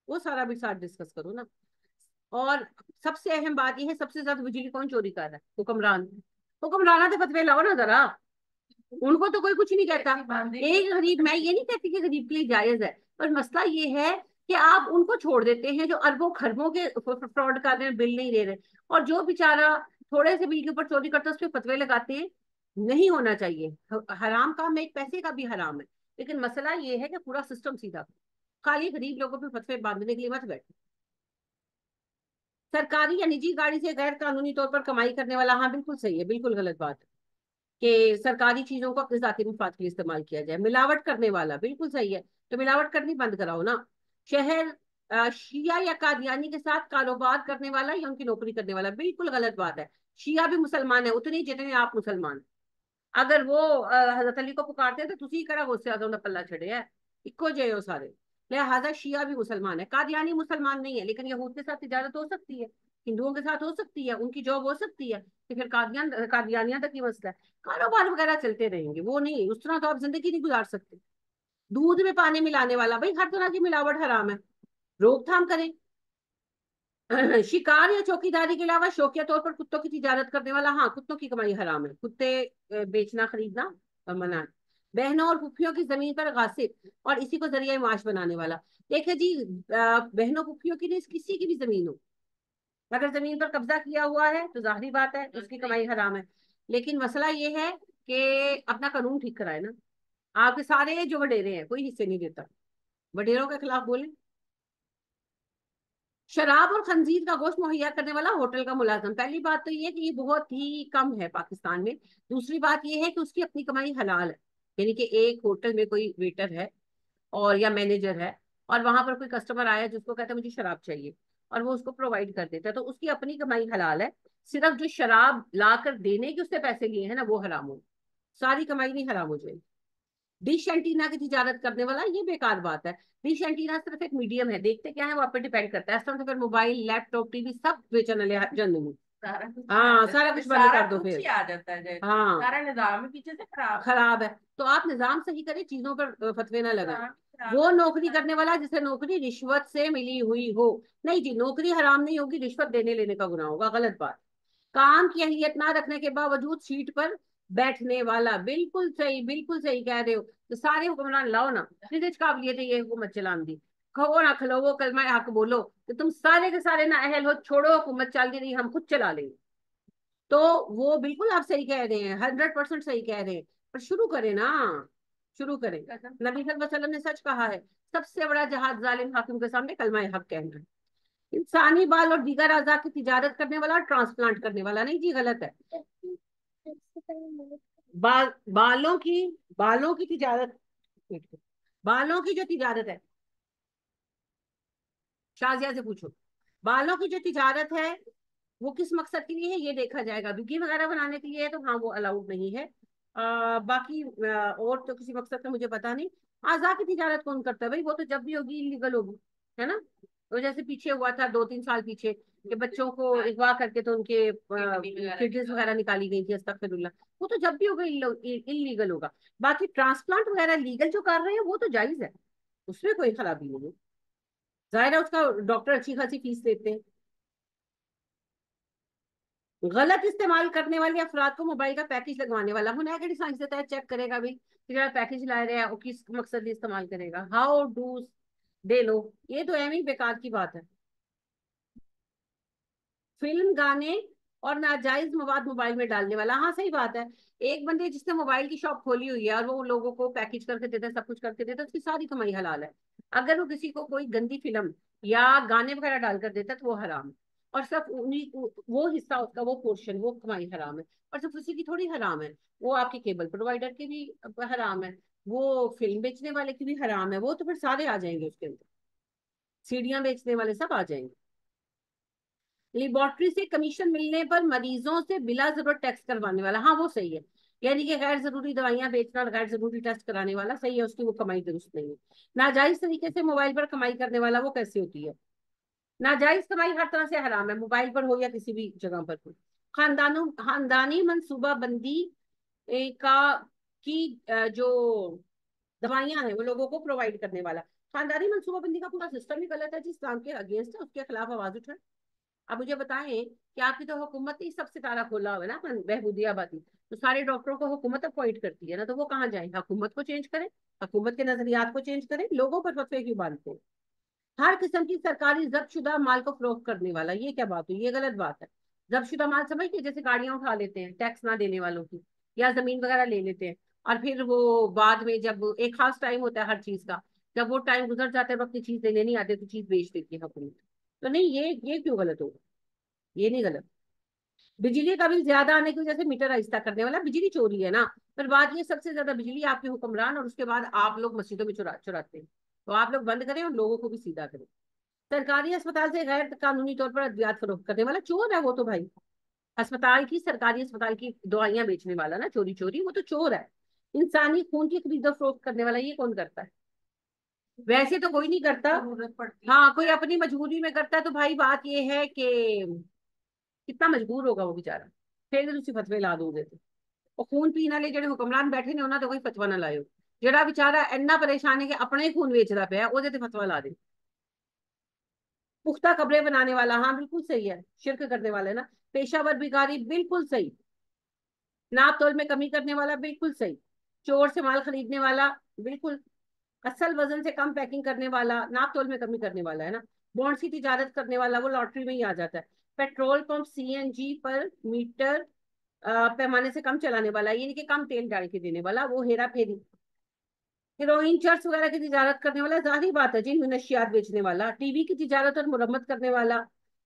A: वो सारा भी साथ डिस्कस करो ना। और सबसे अहम बात यह है सबसे ज़्यादा बिजली कौन चोरी कर रहा है? हुक्मरान। हुक्मराना तो फतवे लाओ ना जरा। उनको तो कोई कुछ नहीं कहता। एक गरीब मैं ये नहीं कहती कि गरीब के लिए जायज़ है पर मसला ये है कि आप उनको छोड़ देते हैं जो अरबों खरबों के फ्रॉड कर रहे हैं बिल नहीं दे रहे। और जो बेचारा थोड़े से बिल के ऊपर चोरी करता है उस पर फतवे लगाते हैं, नहीं होना चाहिए। हराम काम में एक पैसे का भी हराम है। लेकिन मसला ये है कि पूरा सिस्टम सीधा। खाली गरीब लोगों पे फतवे बांधने के लिए मत बैठे। सरकारी या निजी गाड़ी से गैर कानूनी तौर पर कमाई करने वाला हाँ बिल्कुल सही है, बिल्कुल गलत बात है। कि सरकारी चीज़ों को जाती मुफाद के लिए इस्तेमाल किया जाए। मिलावट करने वाला, बिल्कुल सही है। तो मिलावट करनी बंद कराओ ना। शहर शिया या कादियानी के साथ कारोबार करने वाला, या उनकी नौकरी करने वाला, बिल्कुल गलत बात है। शिया भी मुसलमान है, उतनी जितने आप मुसलमान। अगर वो हज़रत अली को पुकारते हैं तो तुसी करा गुस्से तो पल्ला छड़े, है। इको जे हो सारे। लिहाजा शिया भी मुसलमान है। कादियानी मुसलमान नहीं है, लेकिन यहूद के साथ तिजारत हो सकती है, हिंदुओं के साथ हो सकती है, उनकी जॉब हो सकती है तो फिर कादियान, कादियानिया तक ही मसला है। कारोबार वगैरह चलते रहेंगे, वो नहीं, उस तरह तो आप ज़िंदगी नहीं गुजार सकते। दूध में पानी मिलाने वाला, भाई, हर तरह की मिलावट हराम है। रोकथाम करें। [CLEARS THROAT] शिकार या चौकीदारी के अलावा शौकिया तौर पर कुत्तों की तिजारत करने वाला हाँ कुत्तों की कमाई हराम है। कुत्ते बेचना खरीदना और मना बहनों और पुफियों की ज़मीन पर गासिब और इसी को ज़रिए माश बनाने वाला। देखे जी बहनों पुफियों की नहीं किसी की भी ज़मीन हो अगर ज़मीन पर कब्जा किया हुआ है तो जाहरी बात है उसकी कमाई हराम है। लेकिन मसला ये है कि अपना कानून ठीक कराए ना। आपके सारे जो वडेरे हैं कोई हिस्से नहीं देता। वडेरों के खिलाफ बोले। शराब और खंजीर का गोश्त मुहैया करने वाला होटल का मुलाजम। पहली बात तो ये कि ये बहुत ही कम है पाकिस्तान में। दूसरी बात ये है कि उसकी अपनी कमाई हलाल है, यानी कि एक होटल में कोई वेटर है और या मैनेजर है और वहाँ पर कोई कस्टमर आया जिसको कहता है, मुझे शराब चाहिए। और वो उसको प्रोवाइड कर देता है। तो उसकी अपनी कमाई हलाल है। सिर्फ़ जो शराब ला कर देने के उससे पैसे लिए हैं ना, वो हराम हो। सारी कमाई नहीं, हराम हो जाएगी। डिश एंटीना की तजारत करने वाला ये बेकार बात है। डिश एंटीना सिर्फ़ एक मीडियम है देखते क्या है वो आप पे डिपेंड करता है। इस तरह से फिर मोबाइल लैपटॉप टीवी सब बेचने ले जन्म में हाँ। सारा कुछ बंद कर दो फिर।
B: आ जाता है
A: हाँ।
B: सारा निज़ाम पीछे से खराब
A: खराब है। तो आप निज़ाम सही करें चीज़ों पर फतवे ना लगाए। वो नौकरी करने वाला जिसे नौकरी रिश्वत से मिली हुई हो। नहीं जी नौकरी हराम नहीं होगी रिश्वत देने लेने का गुना होगा गलत बात। काम की अहलियत ना रखने के बावजूद सीट पर बैठने वाला। बिल्कुल सही बिल्कुल सही कह रहे हो। तो सारे हुक्मरान लाओ ना। किस काबिलियत है ये हुकूमत चलान दी। खो ना खलो, वो कलमा हक बोलो। तो तुम सारे के सारे ना अहल हो, छोड़ो, हुकूमत चल रही, हम खुद चला लेंगे। तो वो बिल्कुल आप सही कह रहे हैं, हंड्रेड परसेंट सही कह रहे हैं। पर शुरू करें ना, शुरू करें। नबी वसल्लम ने सच कहा है, सबसे बड़ा जहाज़ जालिम हाकिम के सामने कलमा हक कहना है। इंसानी बाल और दीगर अजा की तिजारत करने वाला और ट्रांसप्लांट करने वाला, नहीं जी, गलत है। बाल की बालों की तिजारत बालों की जो तिजारत है शाजिया से पूछो बालों की जो तिजारत है वो किस मकसद के लिए है ये देखा जाएगा विगी वगैरह बनाने के लिए है तो हाँ वो अलाउड नहीं है आ, बाकी आ, और तो किसी मकसद का मुझे पता नहीं आज़ाद की तिजारत कौन करता है भाई वो तो जब भी होगी इलीगल होगी है ना तो जैसे पीछे हुआ था दो तीन साल पीछे कि बच्चों को अगवा करके तो उनके किडनीज वगैरह निकाली गई थी अस्तफिरुल्ला। वो तो जब भी होगा इलीगल होगा। बाकी ट्रांसप्लांट वगैरह लीगल जो कर रहे हैं, वो तो जायज़ है। उसमें कोई खराबी नहीं है। ज़ाहिर है उसका डॉक्टर अच्छी खासी फ़ीस देते हैं। गलत इस्तेमाल करने वाले अफराद को मोबाइल का पैकेज लगवाने वाला। हूँ कि साइंस देता है, चेक करेगा भी कि पैकेज ला रहे हैं, वो किस मकसद इस्तेमाल करेगा। हाउ डू दे लो। ये तो एम ही बेकार की बात है। फ़िल्म, गाने और नाजायज मवाद मोबाइल में डालने वाला। हाँ सही बात है। एक बंदे जिसने मोबाइल की शॉप खोली हुई है और वो लोगों को पैकेज करके देता है, सब कुछ करके देता है, उसकी सारी कमाई हलाल है। अगर वो किसी को कोई गंदी फ़िल्म या गाने वगैरह डालकर देता है तो वो हराम है। और सिर्फ़ उन्हीं वो हिस्सा उसका, वो पोर्शन, वो कमाई हराम है। और सिर्फ़ उसी की थोड़ी हराम है। वो आपके केबल प्रोवाइडर के भी हराम है। वो फ़िल्म बेचने वाले की भी हराम है। वो तो फिर सारे आ जाएँगे उसके अंदर। सीढ़ियाँ बेचने वाले सब आ जाएँगे। लेबोरेटरी से कमीशन मिलने पर मरीजों से बिला ज़रूरत टैक्स करवाने वाला। हाँ वो सही है। यानी कि गैर ज़रूरी दवाइयाँ बेचना और गैर ज़रूरी टेस्ट कराने वाला, सही है, उसकी वो कमाई दुरुस्त नहीं है। नाजायज तरीके से मोबाइल पर कमाई करने वाला वो कैसे होती है? नाजायज कमाई हर तरह से हराम है मोबाइल पर हो या किसी भी जगह पर हो। खानदानों, खानदानी मनसूबा बंदी का, की जो दवाइयाँ हैं, वो लोगों को प्रोवाइड करने वाला। खानदानी मनसूबाबंदी का पूरा सिस्टम ही गलत है, जिस काम के अगेंस्ट है, उसके खिलाफ आवाज़ उठाए। अब मुझे बताएँ कि आपकी तो हुकूमत ही सब सितारा खोला हुआ है ना बहबूदियाबादी। तो सारे डॉक्टरों को हुकूमत अपॉइंट करती है ना तो वो कहाँ जाए? हुकूमत को चेंज करें? हुकूमत के नजरियात को चेंज करें? लोगों पर फतवे क्यों बांधते हैं? हर किस्म की सरकारी जब्त शुदा माल को फरोख करने वाला, ये क्या बात हुई? ये गलत बात है। जब्त शुदा माल समझ के जैसे गाड़ियाँ उठा लेते हैं टैक्स ना देने वालों की, या ज़मीन वगैरह ले लेते हैं। और फिर वो बाद में जब एक खास टाइम होता है हर चीज़ का, जब वो टाइम गुजर जाता है वक्त चीज़ देने नहीं आते तो चीज़ बेच देती है हुकूमत। तो नहीं, ये ये क्यों गलत होगा ये नहीं गलत। बिजली का बिल ज़्यादा आने की वजह से मीटर आहिस्ता करने वाला बिजली चोरी है ना? पर बात ये सबसे ज़्यादा बिजली आपके हुक्मरान और उसके बाद आप लोग मस्जिदों में चुरा, चुराते हैं। तो आप लोग बंद करें और लोगों को भी सीधा करें। सरकारी अस्पताल से गैर कानूनी तौर पर अद्वियात फरोख्त करने वाला चोर है वो तो भाई। अस्पताल की, सरकारी अस्पताल की दवाइयाँ बेचने वाला ना चोरी चोरी वो तो चोर है। इंसानी खून की खरीदो फरोख्त करने वाला ये कौन करता है? वैसे तो कोई नहीं करता हाँ कोई अपनी मजबूरी में करता है तो भाई बात ये है कि कितना मजबूर होगा वो बेचारा फिर ਤੁਸੀਂ ਫਤਵੇ ਲਾ ਦੋਗੇ ਤੇ ਉਹ ਖੂਨ ਪੀਣ ਵਾਲੇ ਜਿਹੜੇ ਹੁਕਮਰਾਨ ਬੈਠੇ ਨੇ ਉਹਨਾਂ ਤੇ ਕੋਈ ਫਤਵਾ ਨਾ ਲਾਇਓ ਜਿਹੜਾ ਵਿਚਾਰਾ ਇੰਨਾ ਪਰੇਸ਼ਾਨ ਹੈ ਕਿ अपने ही खून ਵੇਚਦਾ ਪਿਆ ਉਹਦੇ ਤੇ फतवा ला दे पुख्ता कपड़े बनाने वाला हाँ बिल्कुल सही है शिरक करने वाले ना पेशावर भिखारी बिल्कुल सही नाप तोल में कमी करने वाला बिल्कुल सही चोर से माल खरीदने वाला बिल्कुल असल वज़न से कम पैकिंग करने वाला, नाप तोल में कमी करने वाला है ना? बॉन्ड की तिजारत करने वाला, वो लॉटरी में ही आ जाता है। पेट्रोल पंप सीएनजी पर मीटर पैमाने से कम चलाने वाला, यानी कि कम तेल डाल के देने वाला, वो हेरा फेरी। हीरोइन चर्च वगैरह की तजारत करने वाला, ज़ाहिर बात है जी नशियात बेचने वाला टीवी की तजारत और मुरम्मत करने वाला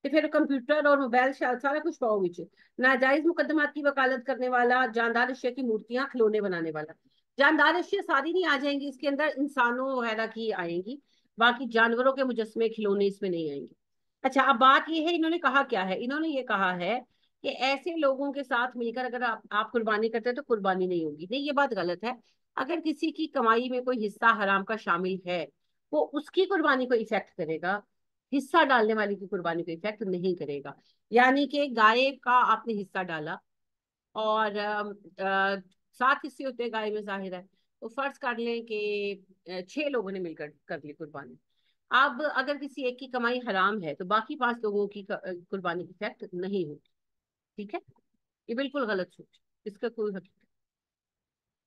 A: तो फिर कंप्यूटर और मोबाइल सारा कुछ पाओ बिच नाजायज मुकदमात की वकालत करने वाला, जानदार अशिया की मूर्तियाँ खिलौने बनाने वाला। जानदार अशिया सारी नहीं आ जाएँगी इसके अंदर इंसानों वगैरह की आएँगी बाकी जानवरों के मुजस्मे खिलौने इसमें नहीं आएँगे। अच्छा अब बात ये है इन्होंने कहा क्या है? इन्होंने ये कहा है कि ऐसे लोगों के साथ मिलकर अगर आप, आप कुर्बानी करते हैं तो कुर्बानी नहीं होगी। नहीं ये बात गलत है। अगर किसी की कमाई में कोई हिस्सा हराम का शामिल है वो उसकी कुर्बानी को इफ़ेक्ट करेगा हिस्सा डालने वाले की कुर्बानी को इफ़ेक्ट नहीं करेगा। यानी कि गाय का आपने हिस्सा डाला और सात हिस्से होते हैं गाय में ज़ाहिर है। तो फ़र्ज़ कर लें कि छह लोगों ने मिलकर कर ली कुर्बानी। अब अगर किसी एक की कमाई हराम है तो बाकी पाँच लोगों की कुर्बानी इफ़ेक्ट नहीं होती। ठीक है? ये बिल्कुल गलत सोच इसका कोई हकीकत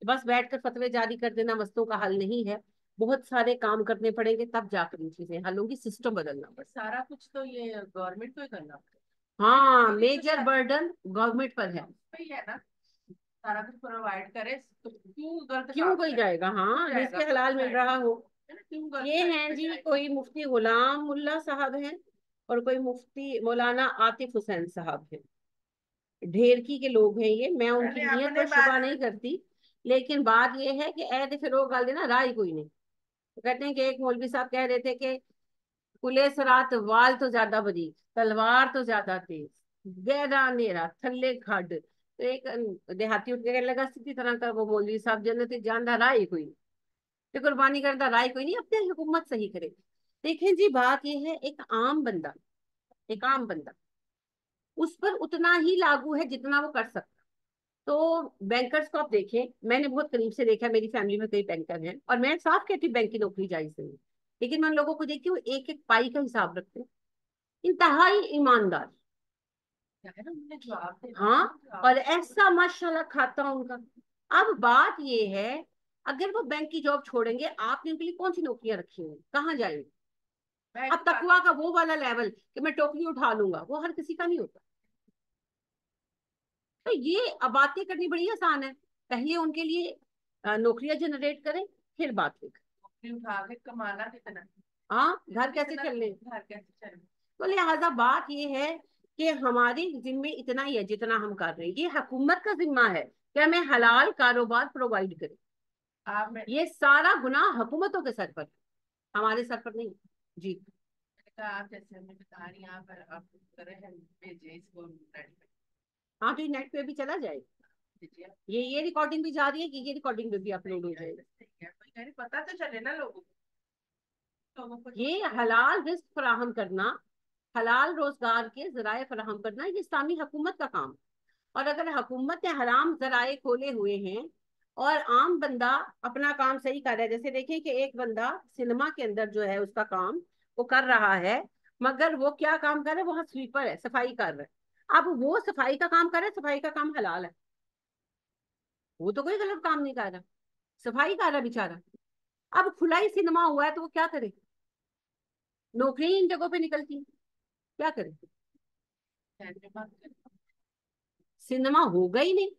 A: बस बैठकर फतवे जारी कर देना मस्तों का हल नहीं है। बहुत सारे काम करने पड़ेंगे तब जाकर इन चीज़ें हल होंगी सिस्टम बदलना पड़ेगा
B: सारा कुछ तो ये गवर्नमेंट को ही करना
A: पड़ेगा हाँ। मेजर बर्डन गवर्नमेंट पर है
B: है ना। सारा कुछ प्रोवाइड करे तो क्यों गलत
A: क्यों कोई जाएगा? हाँ जिसके हलाल मिल रहा हो। ये हैं जी कोई मुफ्ती गुलाम मुल्ला साहब हैं और कोई मुफ्ती मौलाना आतिफ हुसैन साहब हैं। ढेरकी के लोग हैं ये मैं उनकी नीयत पर शुबा नहीं करती लेकिन बात ये है कि ऐसे फिर वो गाल देना राय कोई नहीं। तो कहते हैं कि एक मौलवी साहब कह रहे थे कि कुले सरात वाल तो ज़्यादा बरीक तलवार तो ज़्यादा तेज गहरा अंधेरा थल्ले खड तो एक देहाती उठ के कहने लगा इसी तरह का वो मौलवी साहब, जन्नत जानदा राय कोई नहीं। तो कुर्बानी करता राय कोई नहीं, अपने हुकूमत सही करे। देखें जी, बात यह है, एक आम बंदा, एक आम बंदा, उस पर उतना ही लागू है जितना वो कर सकता। तो बैंकर्स को आप देखें, मैंने बहुत करीब से देखा मेरी फैमिली में कई बैंकर हैं, और मैं साफ़ कहती हूँ बैंक की नौकरी जायज़ नहीं लेकिन मैं लोगों को देखती हूँ एक एक पाई का हिसाब रखते हैं। इंतहाई ईमानदार हाँ और ऐसा माशाल्लाह खाता उनका। अब बात ये है अगर वो बैंक की जॉब छोड़ेंगे आपने उनके लिए कौन सी नौकरियाँ रखी हुई कहाँ जाएँगे? अब तकवा का वो वाला लेवल कि मैं टोकरी उठा लूँगा वो हर किसी का नहीं होता। तो ये बातें करनी बड़ी आसान है। पहले उनके लिए नौकरियाँ जनरेट करें फिर बात
B: करें। कमाना कितना?
A: हाँ घर कैसे चलने?
B: घर कैसे चलने?
A: तो लिहाजा बात ये है कि हमारे जिम्मे इतना ही है जितना हम कर रहे हैं। ये हुकूमत का जिम्मा है कि हमें हलाल कारोबार प्रोवाइड करें? ये सारा गुनाह हुकूमतों के सर पर हमारे सर पर नहीं। जी।
B: आप जैसे हमें बता रही हैं आप
A: तो नेट पे भी चला जाए। ये ये रिकॉर्डिंग भी जा रही है कि ये रिकॉर्डिंग भी अपलोड हो जाएगी
B: पता तो चले ना लोगों
A: को। ये हलाल रिस्क फराहम करना हलाल रोज़गार के जराए फराहम करना ये इस्लामी हुकूमत का काम और अगर हुकूमत ने हराम जराए खोले हुए हैं और आम बंदा अपना काम सही कर रहा है, जैसे देखें कि एक बंदा सिनेमा के अंदर जो है उसका काम वो कर रहा है, मगर वो क्या काम कर रहा है? वहाँ स्वीपर है, सफ़ाई कर रहा है। अब वो सफ़ाई का काम कर रहा है, सफ़ाई का काम हलाल है। वो तो कोई गलत काम नहीं कर रहा। सफ़ाई कर रहा बेचारा। अब खुला ही सिनेमा हुआ है तो वो क्या करे? नौकरी इन जगहों पे निकलती। क्या करे? सिनेमा होगा ही नहीं।